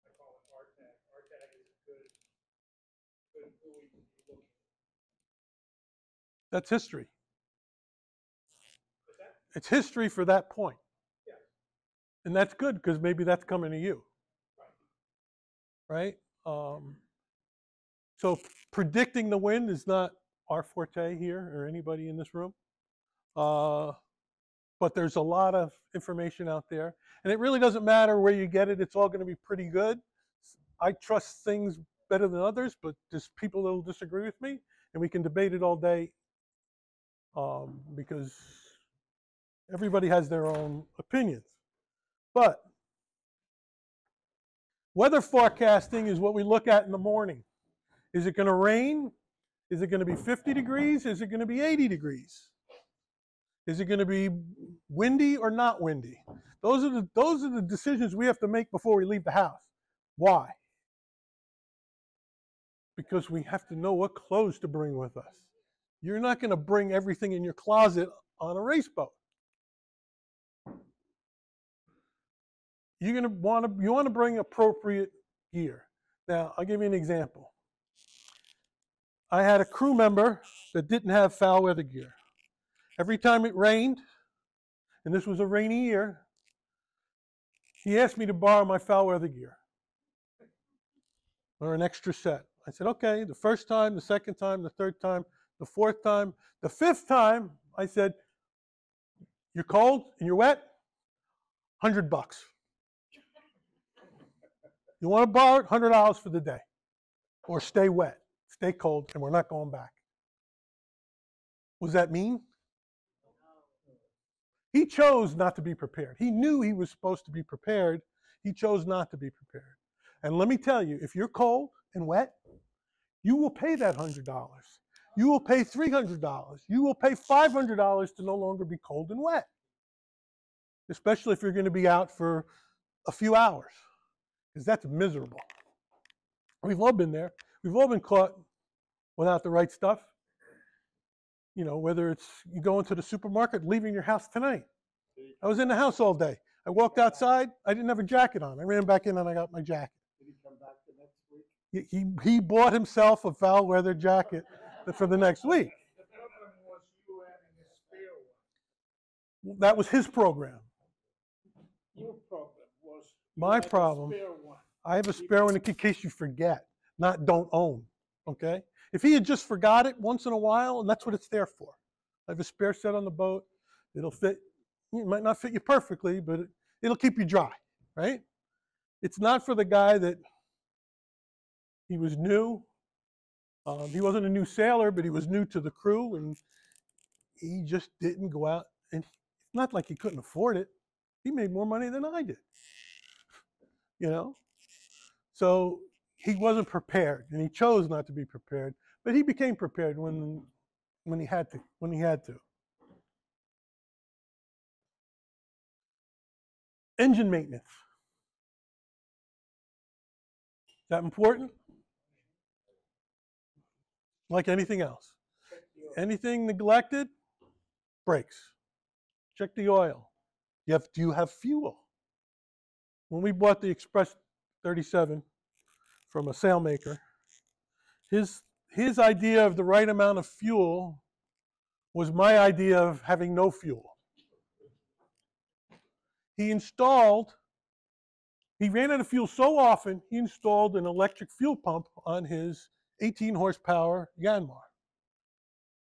I call it RTAG. RTAG is a good, good buoy to be looking at. That's history. It's history for that point. And that's good because maybe that's coming to you. Right? Um, so predicting the wind is not our forte here or anybody in this room. Uh, but there's a lot of information out there. And it really doesn't matter where you get it, it's all going to be pretty good. I trust things better than others, but there's people that will disagree with me, and we can debate it all day um, because everybody has their own opinions. But weather forecasting is what we look at in the morning. Is it going to rain? Is it going to be 50 degrees? Is it going to be 80 degrees? Is it going to be windy or not windy? Those are the those are the decisions we have to make before we leave the house. Why? Because we have to know what clothes to bring with us. You're not going to bring everything in your closet on a race boat. You're going to want to you want to bring appropriate gear. Now, I'll give you an example. I had a crew member that didn't have foul weather gear. Every time it rained, and this was a rainy year, he asked me to borrow my foul weather gear or an extra set. I said, okay, the first time, the second time, the third time, the fourth time, the fifth time, I said, you're cold and you're wet, 100 bucks. You want to borrow it, $100 for the day. Or stay wet, stay cold, and we're not going back. Was that mean? He chose not to be prepared. He knew he was supposed to be prepared. He chose not to be prepared. And let me tell you, if you're cold and wet, you will pay that $100. You will pay $300. You will pay $500 to no longer be cold and wet, especially if you're going to be out for a few hours, because that's miserable. We've all been there. We've all been caught without the right stuff. You know, whether it's you go into the supermarket, leaving your house tonight. I was in the house all day. I walked outside. I didn't have a jacket on. I ran back in and I got my jacket. Did he come back the next week? He, he, he bought himself a foul weather jacket for the next week. The problem was you having a spare one. That was his program. Your problem was. My problem- I have a spare one in case you forget, not don't own. Okay? If he had just forgot it once in a while, and that's what it's there for. I have a spare set on the boat. It'll fit, it might not fit you perfectly, but it, it'll keep you dry, right? It's not for the guy that he was new. Um, he wasn't a new sailor, but he was new to the crew, and he just didn't go out. And it's not like he couldn't afford it. He made more money than I did. You know? So he wasn't prepared and he chose not to be prepared, but he became prepared when when he had to when he had to. Engine maintenance. Is that important? Like anything else. Anything neglected breaks. Check the oil. You have, do you have fuel? When we bought the Express 37 from a sailmaker, his, his idea of the right amount of fuel was my idea of having no fuel. He installed, he ran out of fuel so often, he installed an electric fuel pump on his 18 horsepower Yanmar.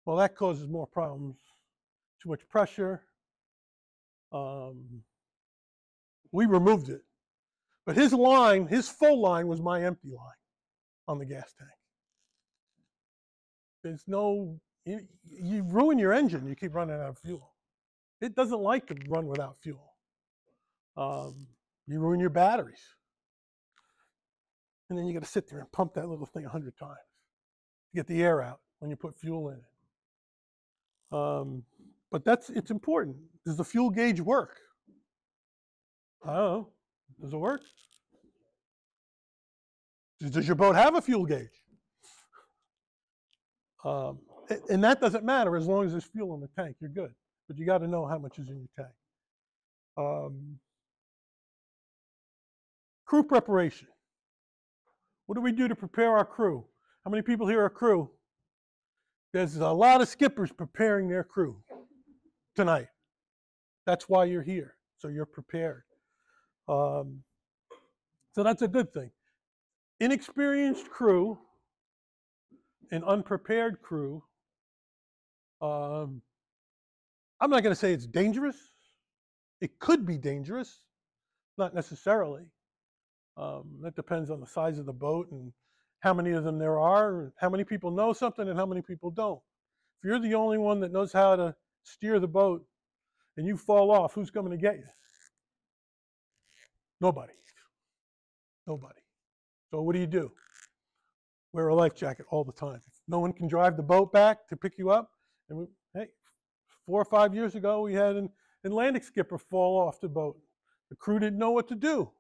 Well, that causes more problems. Too much pressure. Um, we removed it. But his line, his full line was my empty line on the gas tank. There's no, you, you ruin your engine, you keep running out of fuel. It doesn't like to run without fuel. Um, you ruin your batteries. And then you got to sit there and pump that little thing a hundred times to get the air out when you put fuel in it. Um, but that's it's important. Does the fuel gauge work? I don't know. Does it work? Does- your boat have a fuel gauge? Um, and that doesn't matter as long as there's fuel in the tank. You're good. But you got to know how much is in your tank. Um, crew preparation. What do we do to prepare our crew? How many people here are crew? There's a lot of skippers preparing their crew tonight. That's why you're here, so you're prepared. Um, so that's a good thing. Inexperienced crew and unprepared crew. Um, I'm not going to say it's dangerous. It could be dangerous, not necessarily. Um, that depends on the size of the boat and how many of them there are, how many people know something, and how many people don't. If you're the only one that knows how to steer the boat and you fall off, who's coming to get you? Nobody. Nobody. So what do you do? Wear a life jacket all the time. No one can drive the boat back to pick you up, and we, hey, four or five years ago, we had an Atlantic skipper fall off the boat. The crew didn't know what to do.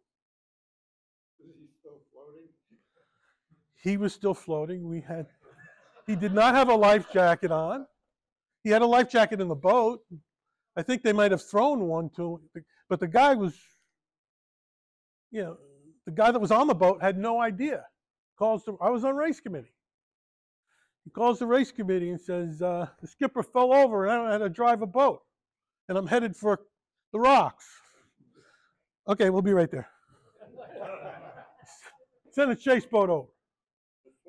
He was still floating. We had, he did not have a life jacket on. He had a life jacket in the boat. I think they might have thrown one to him, but the guy was, you know, the guy that was on the boat had no idea. Calls the, I was on race committee. He calls the race committee and says, uh, the skipper fell over and I don't know how to drive a boat. And I'm headed for the rocks. Okay, we'll be right there. Send a chase boat over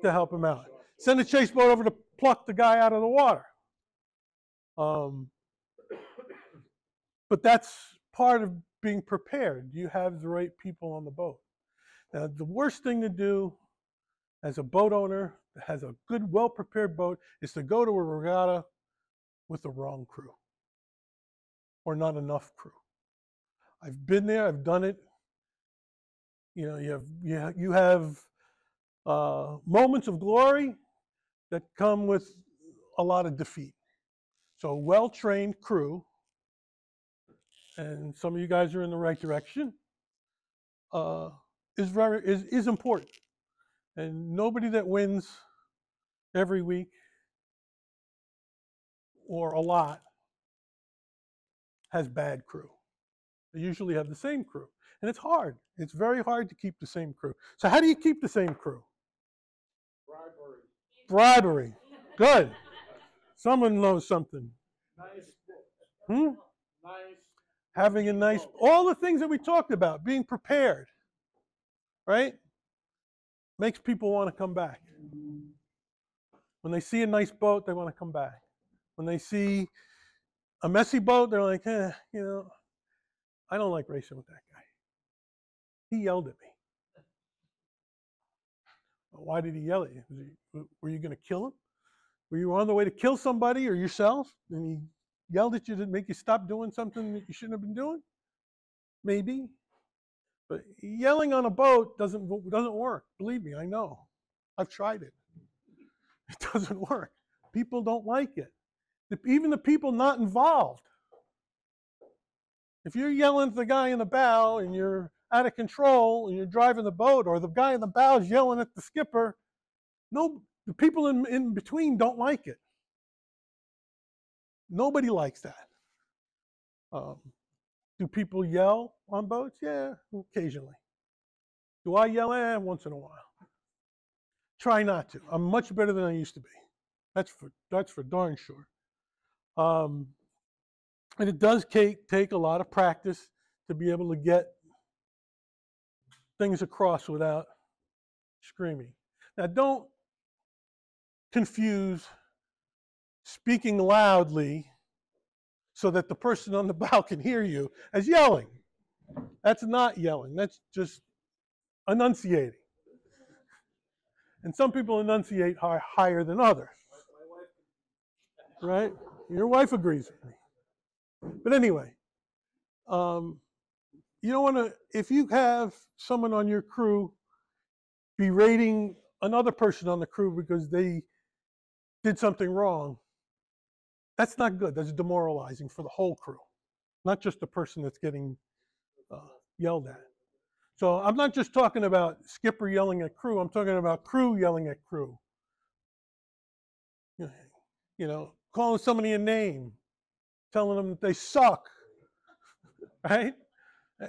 to help him out. Send a chase boat over to pluck the guy out of the water. Um, but that's part of being prepared. You have the right people on the boat. Now, the worst thing to do as a boat owner that has a good, well prepared boat is to go to a regatta with the wrong crew or not enough crew. I've been there, I've done it. You know, you have, you have, you have uh, moments of glory that come with a lot of defeat. So, well trained crew, and some of you guys are in the right direction, uh, is very is, is important. And nobody that wins every week or a lot has bad crew. They usually have the same crew. And it's hard. It's very hard to keep the same crew. So how do you keep the same crew? Bribery. Good. Someone knows something. Nice, Hmm? having a nice all the things that we talked about being prepared right makes people want to come back when they see a nice boat they want to come back when they see a messy boat they're like eh, you know i don't like racing with that guy he yelled at me why did he yell at you were you going to kill him were you on the way to kill somebody or yourself and he yelled at you to make you stop doing something that you shouldn't have been doing? Maybe. But yelling on a boat doesn't doesn't work. Believe me, I know. I've tried it. It doesn't work. People don't like it. Even the people not involved. If you're yelling at the guy in the bow and you're out of control and you're driving the boat, or the guy in the bow is yelling at the skipper, no, the people in, in between don't like it. Nobody likes that. Um, do people yell on boats? Yeah, occasionally. Do I yell? Eh, once in a while. Try not to. I'm much better than I used to be. That's for that's for darn sure. Um, and it does take take a lot of practice to be able to get things across without screaming. Now, don't confuse speaking loudly so that the person on the bow can hear you as yelling. That's not yelling, that's just enunciating. And some people enunciate hi- higher than others. Right? Your wife agrees with me. But anyway, um, you don't want to, if you have someone on your crew berating another person on the crew because they did something wrong, that's not good. That's demoralizing for the whole crew, not just the person that's getting uh, yelled at. So I'm not just talking about skipper yelling at crew. I'm talking about crew yelling at crew. You know- calling somebody a name, telling them that they suck, right?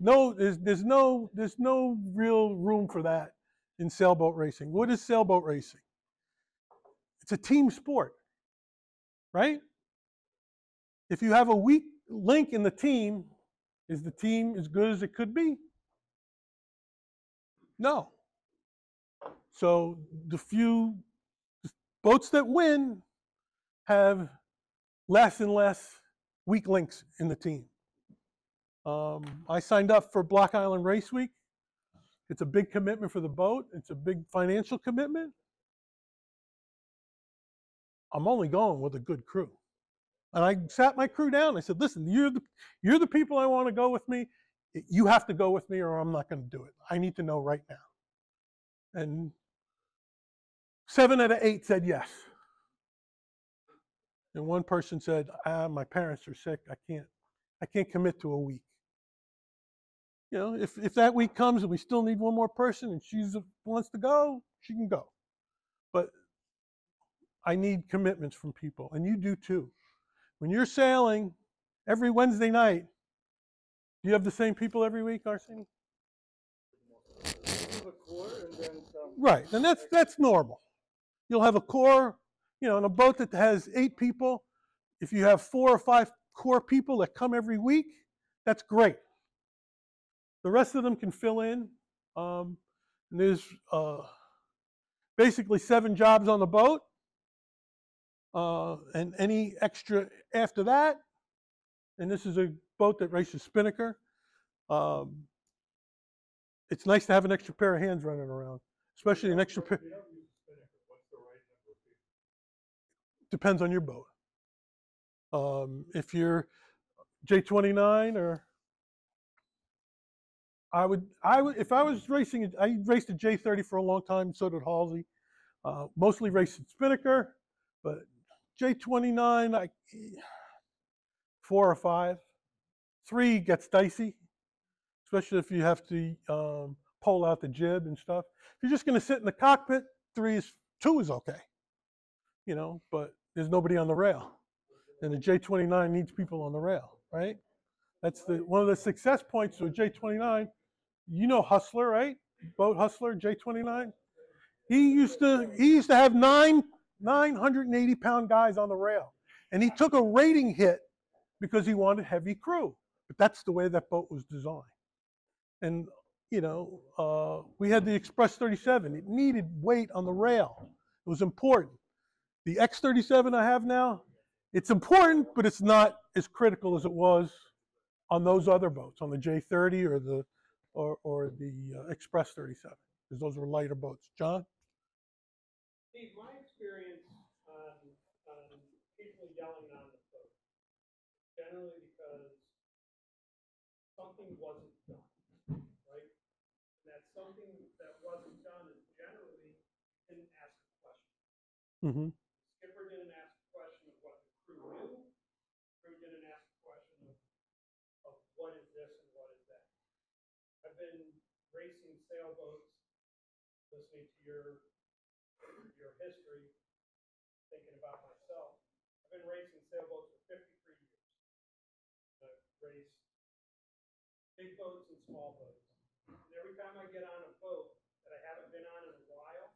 No, there's there's no there's no real room for that in sailboat racing. What is sailboat racing? It's a team sport, right? If you have a weak link in the team, is the team as good as it could be? No. So the few boats that win have less and less weak links in the team. Um, I signed up for Block Island Race Week. It's a big commitment for the boat. It's a big financial commitment. I'm only going with a good crew. And I sat my crew down. I said, listen, you're the, you're the people I want to go with me. You have to go with me or I'm not going to do it. I need to know right now. And seven out of eight said yes. And one person said, ah, my parents are sick. I can't, I can't commit to a week. You know, if, if that week comes and we still need one more person and she's wants to go, she can go. But I need commitments from people, and you do too. When you're sailing every Wednesday night, do you have the same people every week, Arsene? Have a core and then some. Right, and that's that's normal. You'll have a core, you know, in a boat that has eight people. If you have four or five core people that come every week, that's great. The rest of them can fill in. Um, and there's uh, basically seven jobs on the boat, uh, and any extra after that. And this is a boat that races spinnaker. Um, it's nice to have an extra pair of hands running around, especially an extra pair. Depends on your boat. Um, if you're J29 or I would, I would, if I was racing, I raced a J30 for a long time, so did Halsey. Uh, mostly raced at Spinnaker, but J29, I, four or five. Three gets dicey, especially if you have to um, pull out the jib and stuff. If you're just going to sit in the cockpit, three is two is okay, you know. But there's nobody on the rail, and the J29 needs people on the rail, right? That's the one of the success points a J29. You know Hustler, right? Boat Hustler, J29. He used to he used to have nine 980 pound guys on the rail, and he took a rating hit because he wanted heavy crew. But that's the way that boat was designed. And you know, uh, we had the Express 37. It needed weight on the rail. It was important. The X37 I have now, it's important, but it's not as critical as it was on those other boats, on the J30 or the or, or the uh, Express 37, because those were lighter boats. John? Steve, my experience on, on people yelling on the boat, generally because something wasn't done. Right? And that something that wasn't done, and generally didn't ask a question. hmm Skipper didn't ask a question of what the crew knew. Crew didn't ask a question of, of what is this and what is that. I've been racing sailboats, listening to your, your history, thinking about myself. I've been racing sailboats for fifty-three years. I've raced big boats and small boats. And every time I get on a boat that I haven't been on in a while,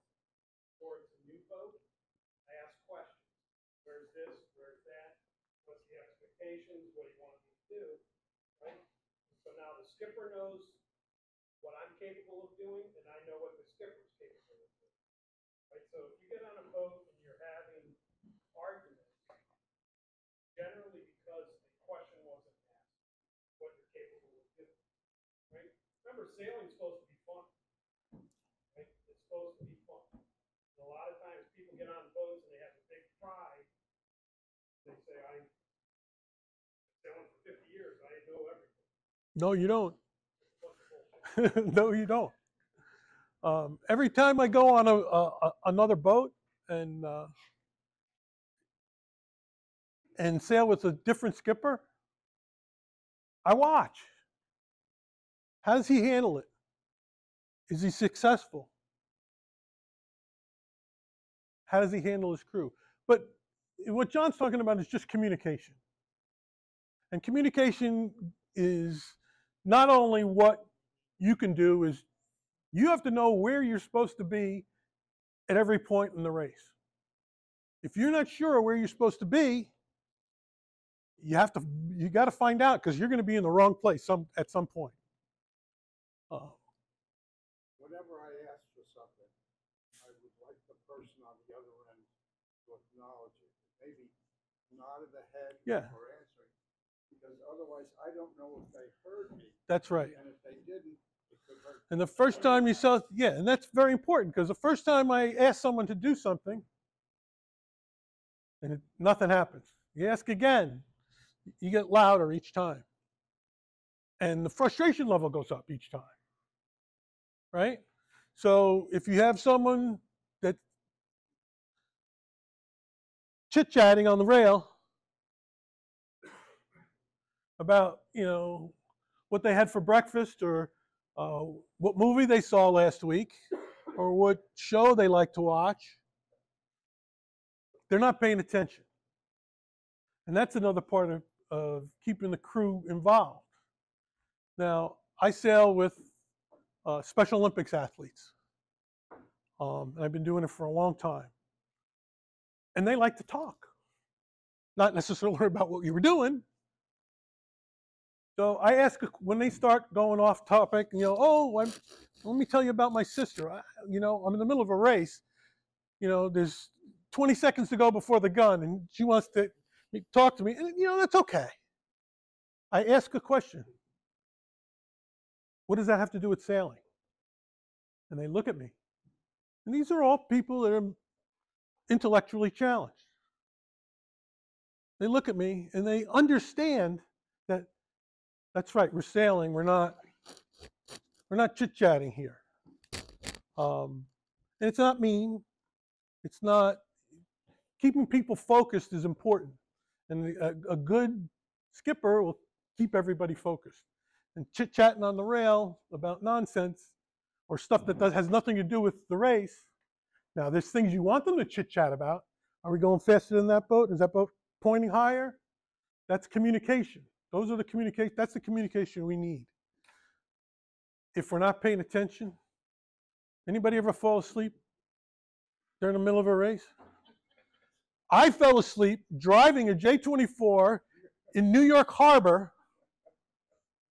or it's a new boat, I ask questions. Where's this? Where's that? What's the expectations? What do you want me to do? Right? So now the skipper knows what I'm capable of doing, and I know what the skipper's capable of doing. Right? So if you get on a boat and you're having arguments, generally because the question wasn't asked, what you're capable of doing. Right? Remember, sailing's supposed to be fun. Right? It's supposed to be fun. And a lot of times people get on boats and they have a big pride. They say, I sailing for fifty years, I know everything. No, you don't. It's a bunch of bullshit. no, you don't. Um, every time I go on a, a, another boat and uh, and sail with a different skipper, I watch. How does he handle it? Is he successful? How does he handle his crew? But what John's talking about is just communication. And communication is not only what you can do is you have to know where you're supposed to be at every point in the race. If you're not sure where you're supposed to be, you have to you got to find out because you're going to be in the wrong place some at some point. Uh, whenever I ask for something, I would like the person on the other end to acknowledge it, maybe nod of the head Yeah. or answering, because otherwise I don't know if they heard me, that's right. and if they didn't, it could hurt. And the first time you saw, yeah, and that's very important because the first time I ask someone to do something and it, nothing happens, you ask again, you get louder each time. And the frustration level goes up each time. Right? So if you have someone that chit chatting on the rail about, you know, what they had for breakfast or uh, what movie they saw last week or what show they like to watch. They're not paying attention. And that's another part of, of keeping the crew involved. Now, I sail with uh, Special Olympics athletes. Um, and I've been doing it for a long time. And they like to talk, not necessarily about what you were doing, so I ask when they start going off topic, you know, oh, I'm, let me tell you about my sister. I, you know, I'm in the middle of a race. You know, there's 20 seconds to go before the gun, and she wants to talk to me. And, you know, that's okay. I ask a question. What does that have to do with sailing? And they look at me. And these are all people that are intellectually challenged. They look at me and they understand that's right. We're sailing. We're not. We're not chit chatting here. Um, and it's not mean. It's not. Keeping people focused is important, and a, a good skipper will keep everybody focused. And chit chatting on the rail about nonsense or stuff that does, has nothing to do with the race. Now, there's things you want them to chit chat about. Are we going faster than that boat? Is that boat pointing higher? That's communication. Those are the communication. That's the communication we need. If we're not paying attention, anybody ever fall asleep during the middle of a race? I fell asleep driving a J24 in New York Harbor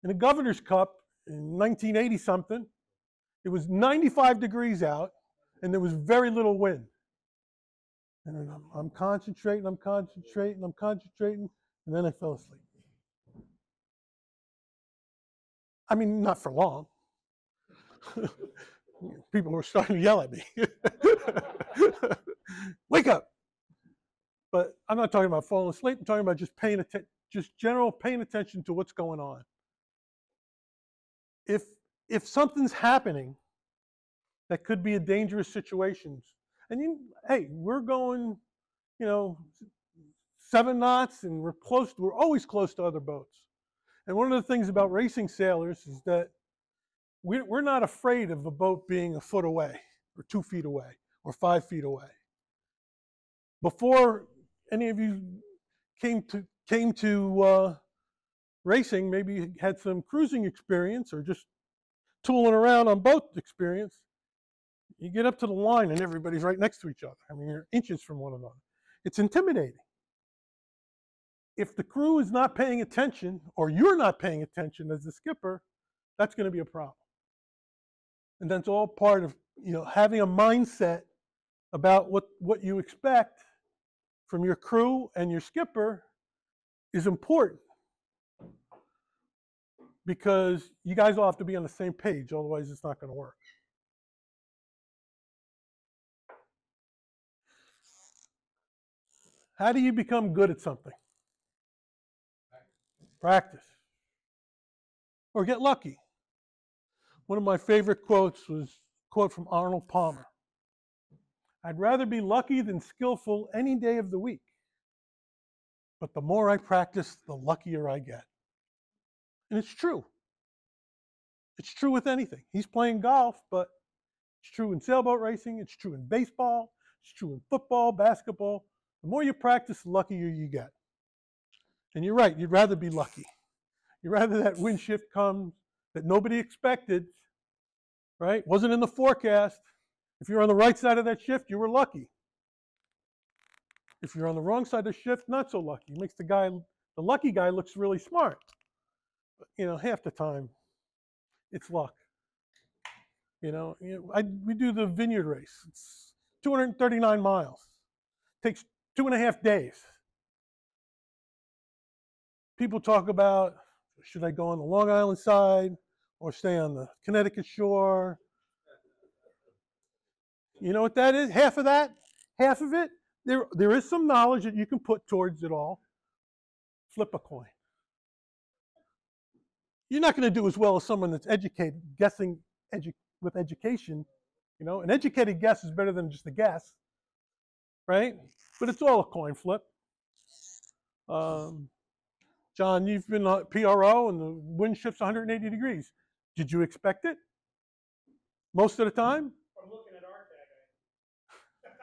in a Governor's Cup in 1980 something. It was 95 degrees out and there was very little wind. And I'm, I'm concentrating, I'm concentrating, I'm concentrating, and then I fell asleep. I mean, not for long. People were starting to yell at me. Wake up! But I'm not talking about falling asleep. I'm talking about just paying attention, just general paying attention to what's going on. If if something's happening that could be a dangerous situation, And you, hey, we're going, you know, seven knots and we're close, we're always close to other boats. And one of the things about racing sailors is that we're, not afraid of a boat being a foot away or two feet away or five feet away. Before any of you came to came to uh, racing, maybe you had some cruising experience or just tooling around on boat experience. You get up to the line and everybody's right next to each other. I mean, you're inches from one another. It's intimidating. If the crew is not paying attention or you're not paying attention as the skipper, that's going to be a problem. And that's all part of you know having a mindset about what what you expect from your crew and your skipper is important. Because you guys all have to be on the same page otherwise it's not going to work. How do you become good at something practice or get lucky one of my favorite quotes was a quote from arnold palmer i'd rather be lucky than skillful any day of the week but the more I practice, the luckier I get. And it's true. It's true with anything. He's playing golf, but it's true in sailboat racing, it's true in baseball, it's true in football, basketball. The more you practice, the luckier you get. And you're right, you'd rather be lucky. You'd rather that wind shift comes that nobody expected, right? Wasn't in the forecast. If you're on the right side of that shift, you were lucky. If you're on the wrong side of the shift, not so lucky. It makes the guy, the lucky guy, looks really smart. But, you know, half the time, it's luck. You know, I, we do the vineyard race. It's 239 miles. Takes two and a half days. People talk about should I go on the Long Island side or stay on the Connecticut shore? You know what that is? Half of that, half of it there, there is some knowledge that you can put towards it all. Flip a coin. You're not going to do as well as someone that's educated, guessing edu- with education. You know, an educated guess is better than just a guess, right? But it's all a coin flip. Um, John, you've been on PRO and the wind shifts 180 degrees. Did you expect it? Most of the time? From looking at tag,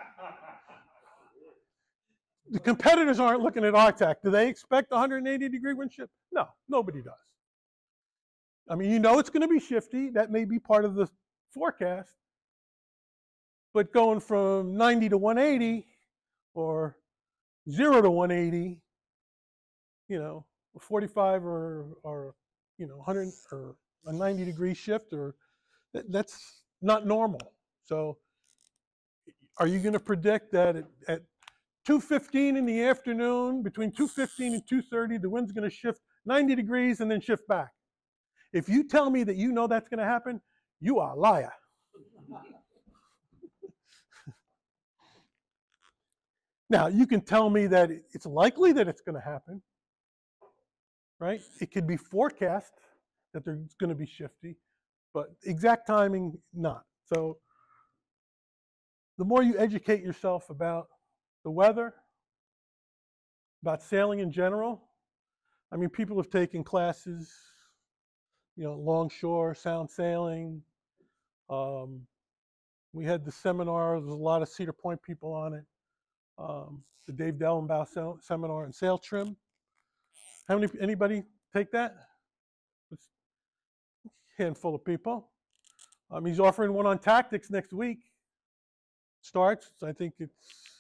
the competitors aren't looking at RTAC. Do they expect 180 degree wind shift? No, nobody does. I mean, you know it's going to be shifty. That may be part of the forecast. But going from 90 to 180 or 0 to 180, you know, 45 or, or you know, 100 or a 90 degree shift, or that, that's not normal. So, are you going to predict that at, at 2.15 in the afternoon, between 2.15 and 2.30, the wind's going to shift 90 degrees and then shift back. If you tell me that you know that's going to happen, you are a liar. now, you can tell me that it's likely that it's going to happen, right? It could be forecast that there's going to be shifty, but exact timing, not. So the more you educate yourself about the weather, about sailing in general. I mean, people have taken classes, you know, longshore, sound sailing. Um, we had the seminar, there was a lot of Cedar Point people on it. Um, the Dave Dellenbaugh seminar in sail trim. How many, anybody take that? A handful of people. Um, he's offering one on tactics next week. Starts, I think it's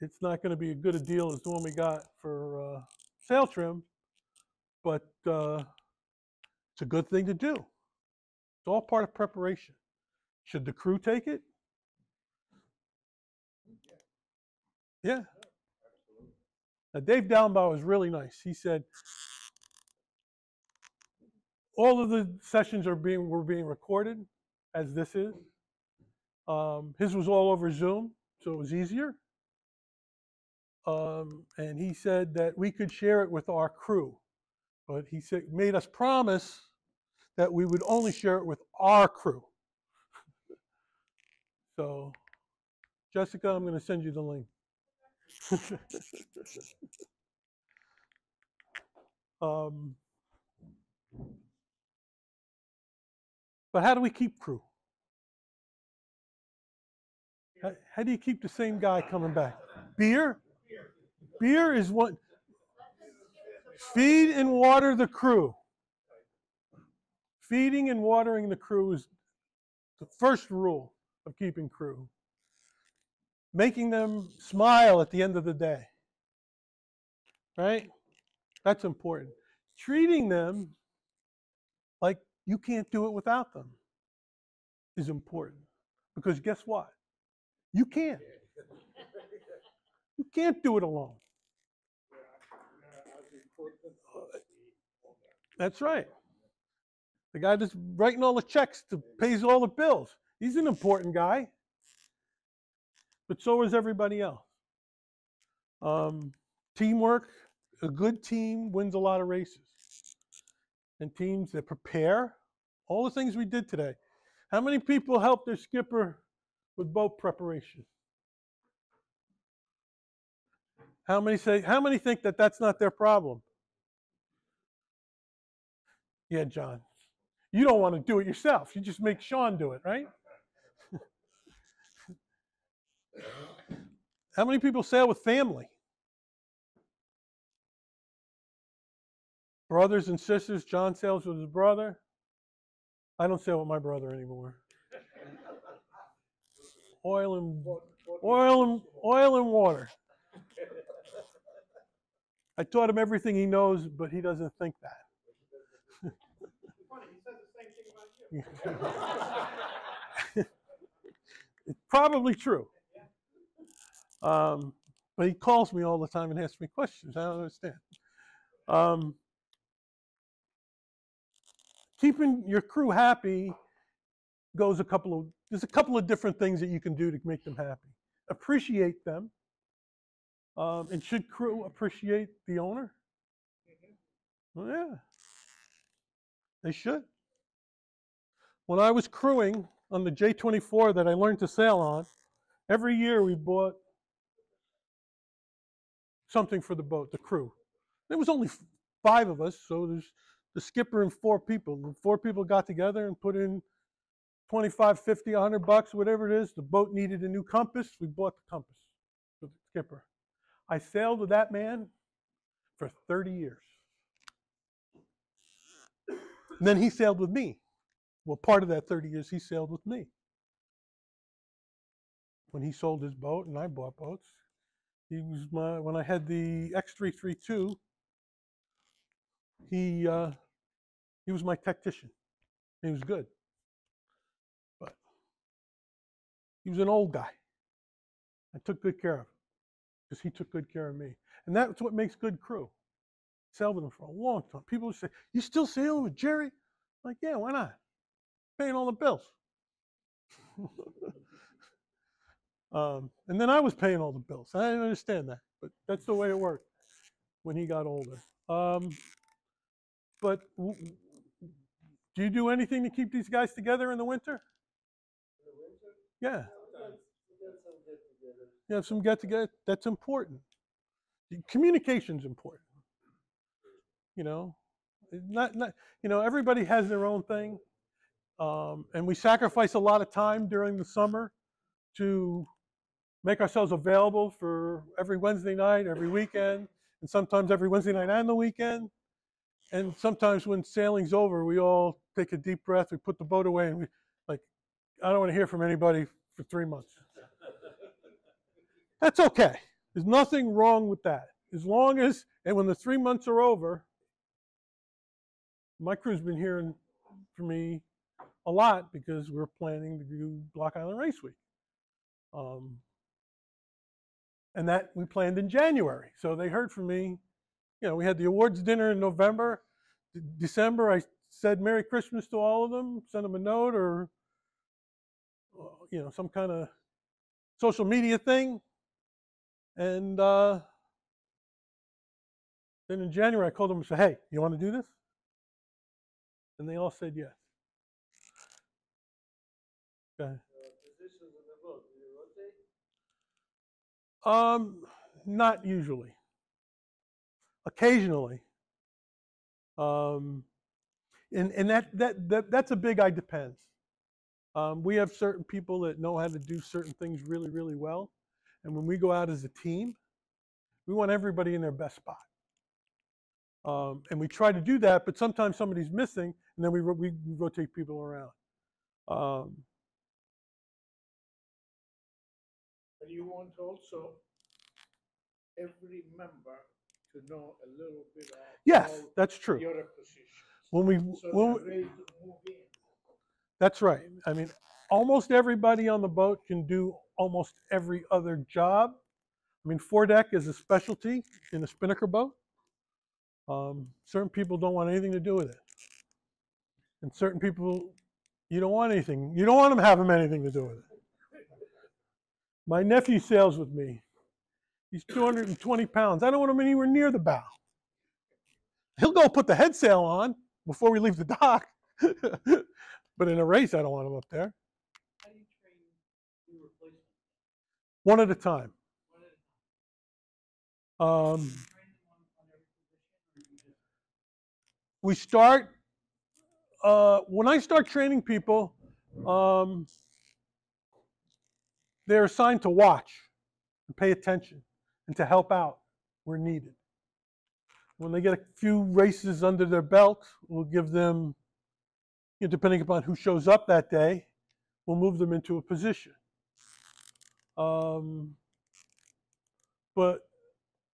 it's not going to be as good a deal as the one we got for uh, sail trim, but uh, it's a good thing to do. It's all part of preparation. Should the crew take it? Yeah. Now, Dave Dellenbaugh was really nice. He said, all of the sessions are being were being recorded, as this is. Um, his was all over Zoom, so it was easier um, and he said that we could share it with our crew. But he said, made us promise that we would only share it with our crew. So, Jessica, I'm going to send you the link. um, but how do we keep crew? How, how do you keep the same guy coming back? Beer? Beer is what feed and water the crew. Feeding and watering the crew is the first rule of keeping crew. Making them smile at the end of the day. Right? That's important. Treating them like you can't do it without them is important. Because guess what? You can't. You can't do it alone. That's right. The guy that's writing all the checks to pays all the bills. He's an important guy. But so is everybody else. Um, teamwork, a good team wins a lot of races. And teams that prepare, all the things we did today. How many people helped their skipper with boat preparation? How many say? How many think that that's not their problem? Yeah, John. You don't want to do it yourself. You just make Sean do it, right? How many people sail with family? Brothers and sisters. John sails with his brother. I don't sail with my brother anymore. Oil and oil and oil and water. I taught him everything he knows, but he doesn't think that. It's probably true. Um, but he calls me all the time and asks me questions. I don't understand. Um, keeping your crew happy goes a couple of there's a couple of different things that you can do to make them happy. Appreciate them. Um, and should crew appreciate the owner? Well, yeah, they should. When I was crewing on the J24 that I learned to sail on, every year we bought something for the boat, the crew. There was only five of us, so there's the skipper and four people. The four people got together and put in 25, 50, 100 bucks, whatever it is. The boat needed a new compass. We bought the compass for the skipper. I sailed with that man for 30 years. And then he sailed with me. Well, part of that 30 years, he sailed with me. When he sold his boat and I bought boats, he was my, when I had the X332, he, uh, he was my tactician. He was good. But he was an old guy. I took good care of him because he took good care of me. And that's what makes good crew. Sailed with him for a long time. People say, You still sailing with Jerry? I'm like, yeah, why not? Paying all the bills. um, and then I was paying all the bills. I didn't understand that, but that's the way it worked when he got older. Um, but do you do anything to keep these guys together in the winter? Yeah. You have some get together. That's important. Communication's important. You know, not not you know everybody has their own thing, um, and we sacrifice a lot of time during the summer to make ourselves available for every Wednesday night, every weekend, and sometimes every Wednesday night and the weekend. And sometimes when sailing's over, we all take a deep breath, we put the boat away, and we like, I don't want to hear from anybody for three months. That's okay. There's nothing wrong with that. As long as, and when the three months are over, my crew's been hearing from me a lot because we're planning to do Block Island Race Week. Um, and that we planned in January. So they heard from me. You know, we had the awards dinner in November. December, I said Merry Christmas to all of them, sent them a note or, you know, some kind of social media thing. And uh, then in January, I called them and said, hey, you want to do this? And they all said yes. Okay. Um, not usually. Occasionally. Um, and and that, that that that's a big I depends. Um, we have certain people that know how to do certain things really really well, and when we go out as a team, we want everybody in their best spot. Um, and we try to do that, but sometimes somebody's missing, and then we we rotate people around. Um, you want also every member to know a little bit of. yes, that's true. The other positions. When we So when we- ready to move in. That's right. I mean, almost everybody on the boat can do almost every other job. I mean, foredeck is a specialty in a spinnaker boat. Um, certain people don't want anything to do with it, and certain people, you don't want anything. You don't want them having anything to do with it. My nephew sails with me. He's 220 pounds. I don't want him anywhere near the bow. He'll go put the head sail on before we leave the dock. but in a race, I don't want him up there. How do you train new replacements? One at a time. One at a time? Um, Do you train them on, on every position, or you just? we start uh, when I start training people, um, they're assigned to watch and pay attention and to help out where needed. When they get a few races under their belt, we'll give them, you know, depending upon who shows up that day, we'll move them into a position. Um, but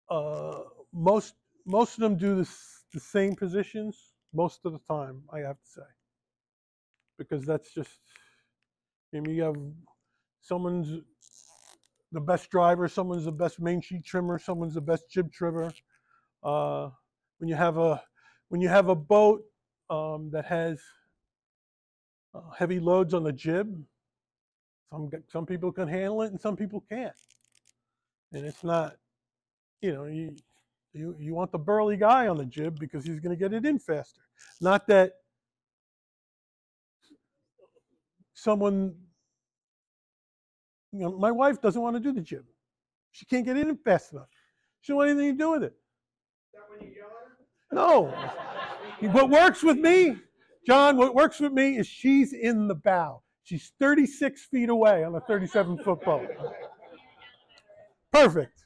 uh, most most of them do this, the same positions most of the time, I have to say. Because that's just, I mean, you have someone's the best driver, someone's the best main sheet trimmer, someone's the best jib trimmer. Uh, when you have a when you have a boat um, that has uh, heavy loads on the jib, some some people can handle it and some people can't. And it's not, you know, you you you want the burly guy on the jib because he's going to get it in faster. Not that someone you know, my wife doesn't want to do the jib. She can't get it in fast enough. She don't want anything to do with it. Is that when you yell at her? No. what works with me, John, what works with me is she's in the bow. She's 36 feet away on a 37 foot boat. Perfect.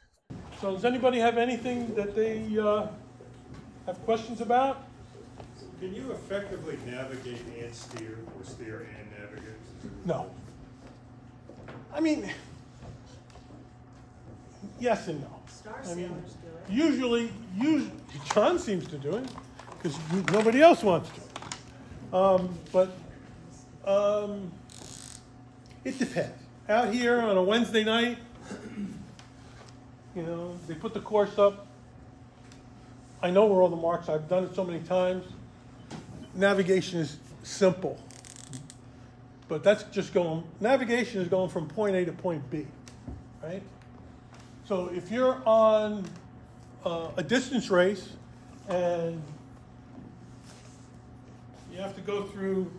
So does anybody have anything that they uh, have questions about? Can you effectively navigate and steer, or steer and navigate? No. I mean, yes and no. Star I mean, sailors do it. Usually, usually, John seems to do it because nobody else wants to. Um, but um, it depends. Out here on a Wednesday night, you know, they put the course up. I know where all the marks. I've done it so many times. Navigation is simple, but that's just going. Navigation is going from point A to point B, right? So if you're on uh, a distance race and you have to go through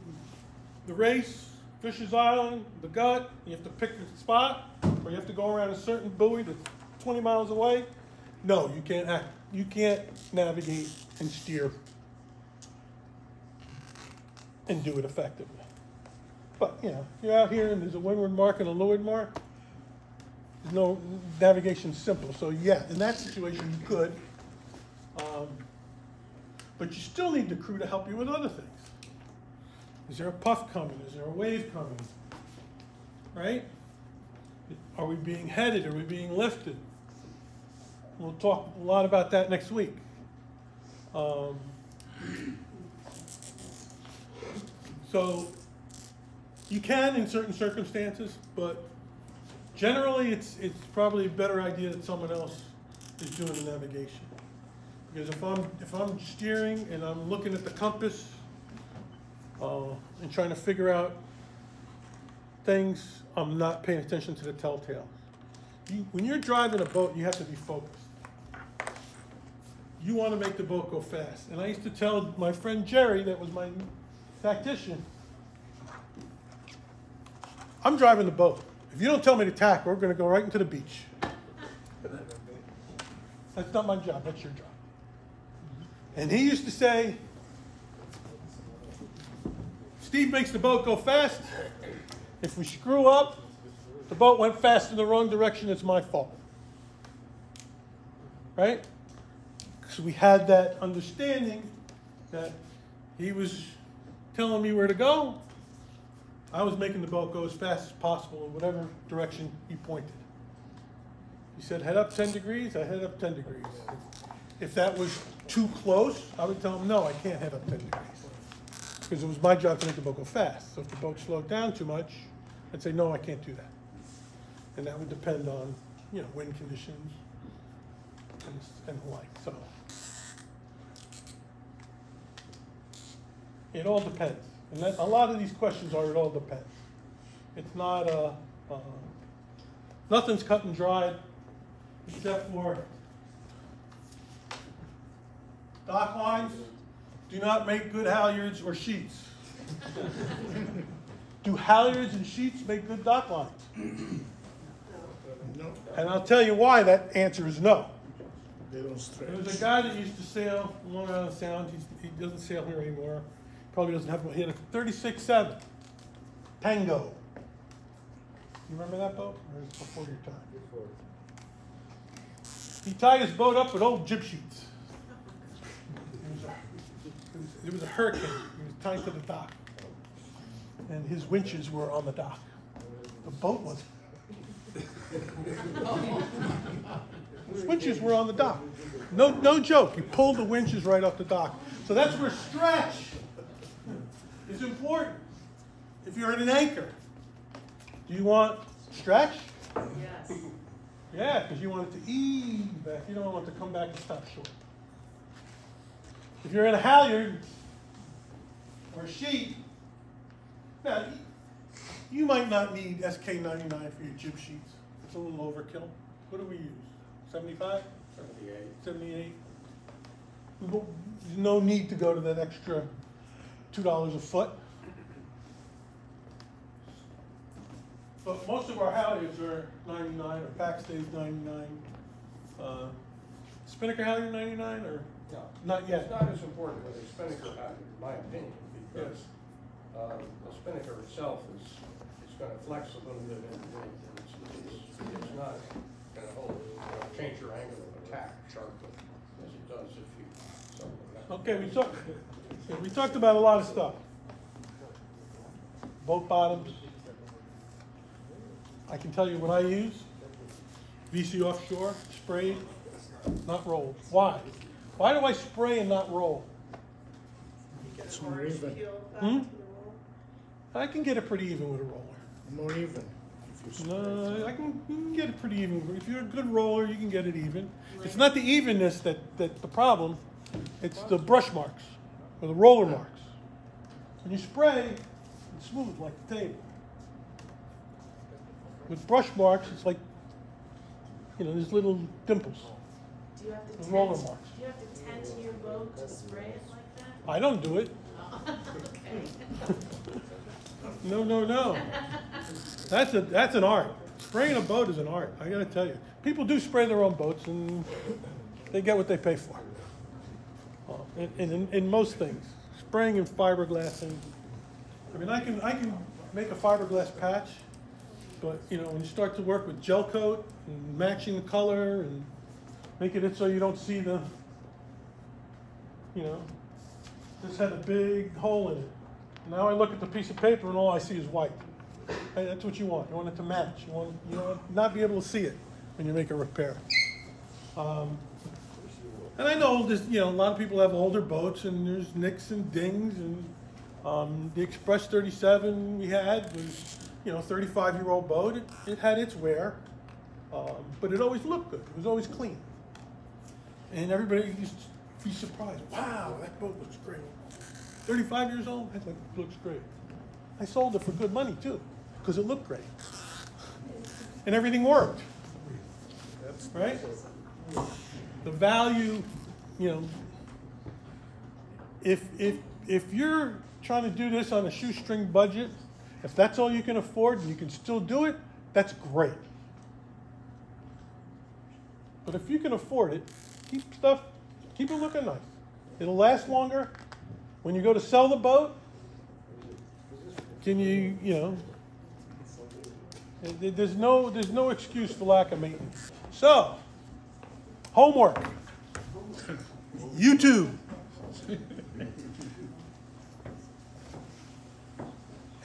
the race, Fisher's Island, the gut, you have to pick a spot, or you have to go around a certain buoy that's 20 miles away. No, you can't act, you can't navigate and steer and do it effectively. But you know, you're out here and there's a windward mark and a leeward mark, there's no navigation simple. So yeah, in that situation you could, um, but you still need the crew to help you with other things. Is there a puff coming? Is there a wave coming? Right? Are we being headed? Are we being lifted? We'll talk a lot about that next week. Um, so you can in certain circumstances, but generally it's it's probably a better idea that someone else is doing the navigation. Because if I'm if I'm steering and I'm looking at the compass uh, and trying to figure out things, I'm not paying attention to the telltale. You, when you're driving a boat, you have to be focused. You want to make the boat go fast. And I used to tell my friend Jerry, that was my tactician, I'm driving the boat. If you don't tell me to tack, we're going to go right into the beach. That's not my job, that's your job. And he used to say, Steve makes the boat go fast. If we screw up, the boat went fast in the wrong direction, it's my fault. Right? Because we had that understanding that he was telling me where to go. I was making the boat go as fast as possible in whatever direction he pointed. He said, head up 10 degrees, I head up 10 degrees. If that was too close, I would tell him, no, I can't head up 10 degrees. Because it was my job to make the boat go fast. So if the boat slowed down too much, I'd say, no, I can't do that. And that would depend on, you know, wind conditions and, and the like, so. It all depends. And that, a lot of these questions are, it all depends. It's not, uh, uh, nothing's cut and dried except for dock lines do not make good halyards or sheets. Do halyards and sheets make good dock lines? No. And I'll tell you why that answer is no. They don't stretch. There was a guy that used to sail Long Island Sound. He's, he doesn't sail here anymore. Probably doesn't have one. He had a 36-7 Tango. You remember that boat? Or is it before your time? He tied his boat up with old jib sheets. It was a, it was, a hurricane. He was tied to the dock. And his winches were on the dock. The boat wasn't. His winches were on the dock. No, no joke. He pulled the winches right off the dock. So that's where stretch is important. If you're in an anchor, do you want stretch? Yes. Yeah, because you want it to ease back. You don't want it to come back and stop short. If you're in a halyard or a sheet, now you might not need SK99 for your jib sheets. It's a little overkill. What do we use? 75? 78. 78? There's no need to go to that extra $2 a foot. But most of our halyards are 99 or backstays 99. Uh, Spinnaker halyard 99 or No. not yet? It's not as important with a spinnaker halyard, in my opinion, because um, the spinnaker itself is, is gonna flex a little bit in the wind. and It's, it's, it's not gonna hold, uh, change your angle of attack sharply as it does if you, something like that. Okay, we talked, we talked about a lot of stuff. Boat bottoms. I can tell you what I use. VC Offshore, sprayed, not rolled. Why? Why do I spray and not roll? It's more even, Hmm? I can get it pretty even with a roller. more even. if you spread. No, I can, you can get it pretty even. If you're a good roller, you can get it even. It's not the evenness that, that the problem, it's the brush marks or the roller marks. And you spray, it's smooth like the table. With brush marks, it's like, you know, there's little dimples. Do you have to tent, roller marks. do you have to tent your boat to spray it like that? I don't do it. Oh, okay. No, no, no. That's a that's an art. Spraying a boat is an art. I gotta tell you. People do spray their own boats, and they get what they pay for. In, in, in most things, spraying and fiberglassing. I mean, I can I can make a fiberglass patch, but you know when you start to work with gel coat and matching the color and making it so you don't see the, you know, this had a big hole in it. Now I look at the piece of paper and all I see is white. Hey, that's what you want. You want it to match. You want you want not be able to see it when you make a repair. Um, and I know this, you know, a lot of people have older boats and there's nicks and dings and um, the Express 37 we had was, you know, 35 year old boat. It, it had its wear, um, but it always looked good. It was always clean. And everybody used to be surprised. Wow, that boat looks great. 35 years old, it looks great. I sold it for good money too, because it looked great. And everything worked. Right? The value, you know, if, if, if you're trying to do this on a shoestring budget, if that's all you can afford and you can still do it, that's great. But if you can afford it keep stuff, keep it looking nice. It'll last longer. When you go to sell the boat, can you, you know, there's no, there's no excuse for lack of maintenance. So, homework. YouTube.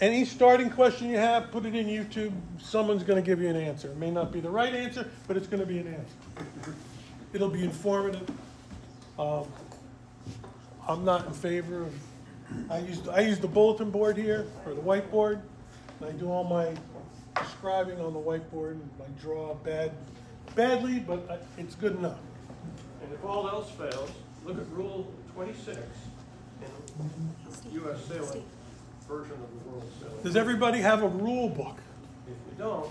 Any starting question you have, put it in YouTube. Someone's going to give you an answer. It may not be the right answer, but it's going to be an answer. It'll be informative. Um, I'm not in favor of, I use, I use the bulletin board here, or the whiteboard, I do all my describing on the whiteboard, and I draw bad, badly, but uh, it's good enough. And if all else fails, look at Rule twenty-six in US sailing, version of the world sailing. Does everybody have a rule book? If you don't,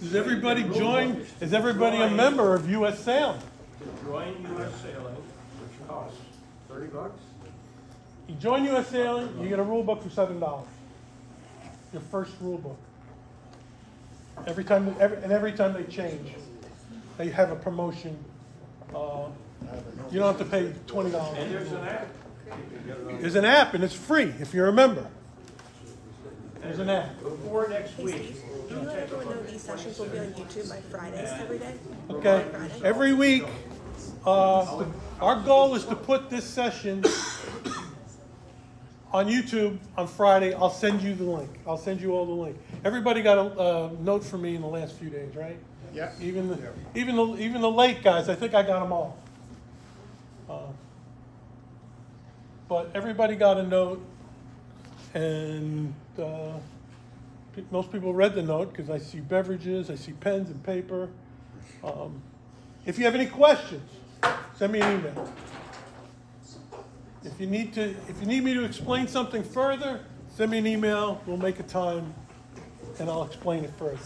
Does everybody join, is everybody a member of US Sailing? to join US sailing, which costs thirty bucks, You join US Sailing, you get a rule book for seven dollars. Your first rule book. Every time, every, and every time they change, they have a promotion. Uh, You don't have to pay twenty dollars. and there's an app. You can get it on- There's an app and it's free if you're a member. There's an app. Before next week, do you let everyone know these sessions will be on YouTube by Fridays every day? Okay, every week, uh, our goal is to put this session on YouTube on Friday. I'll send you the link. I'll send you all the link. Everybody got a, uh note from me in the last few days, right? Yeah. Even the, even the, even the late guys, I think I got them all. Uh, But everybody got a note, and, uh, most people read the note, because I see beverages, I see pens and paper. Um, If you have any questions, send me an email. If you need to, if you need me to explain something further, send me an email, we'll make a time, and I'll explain it further.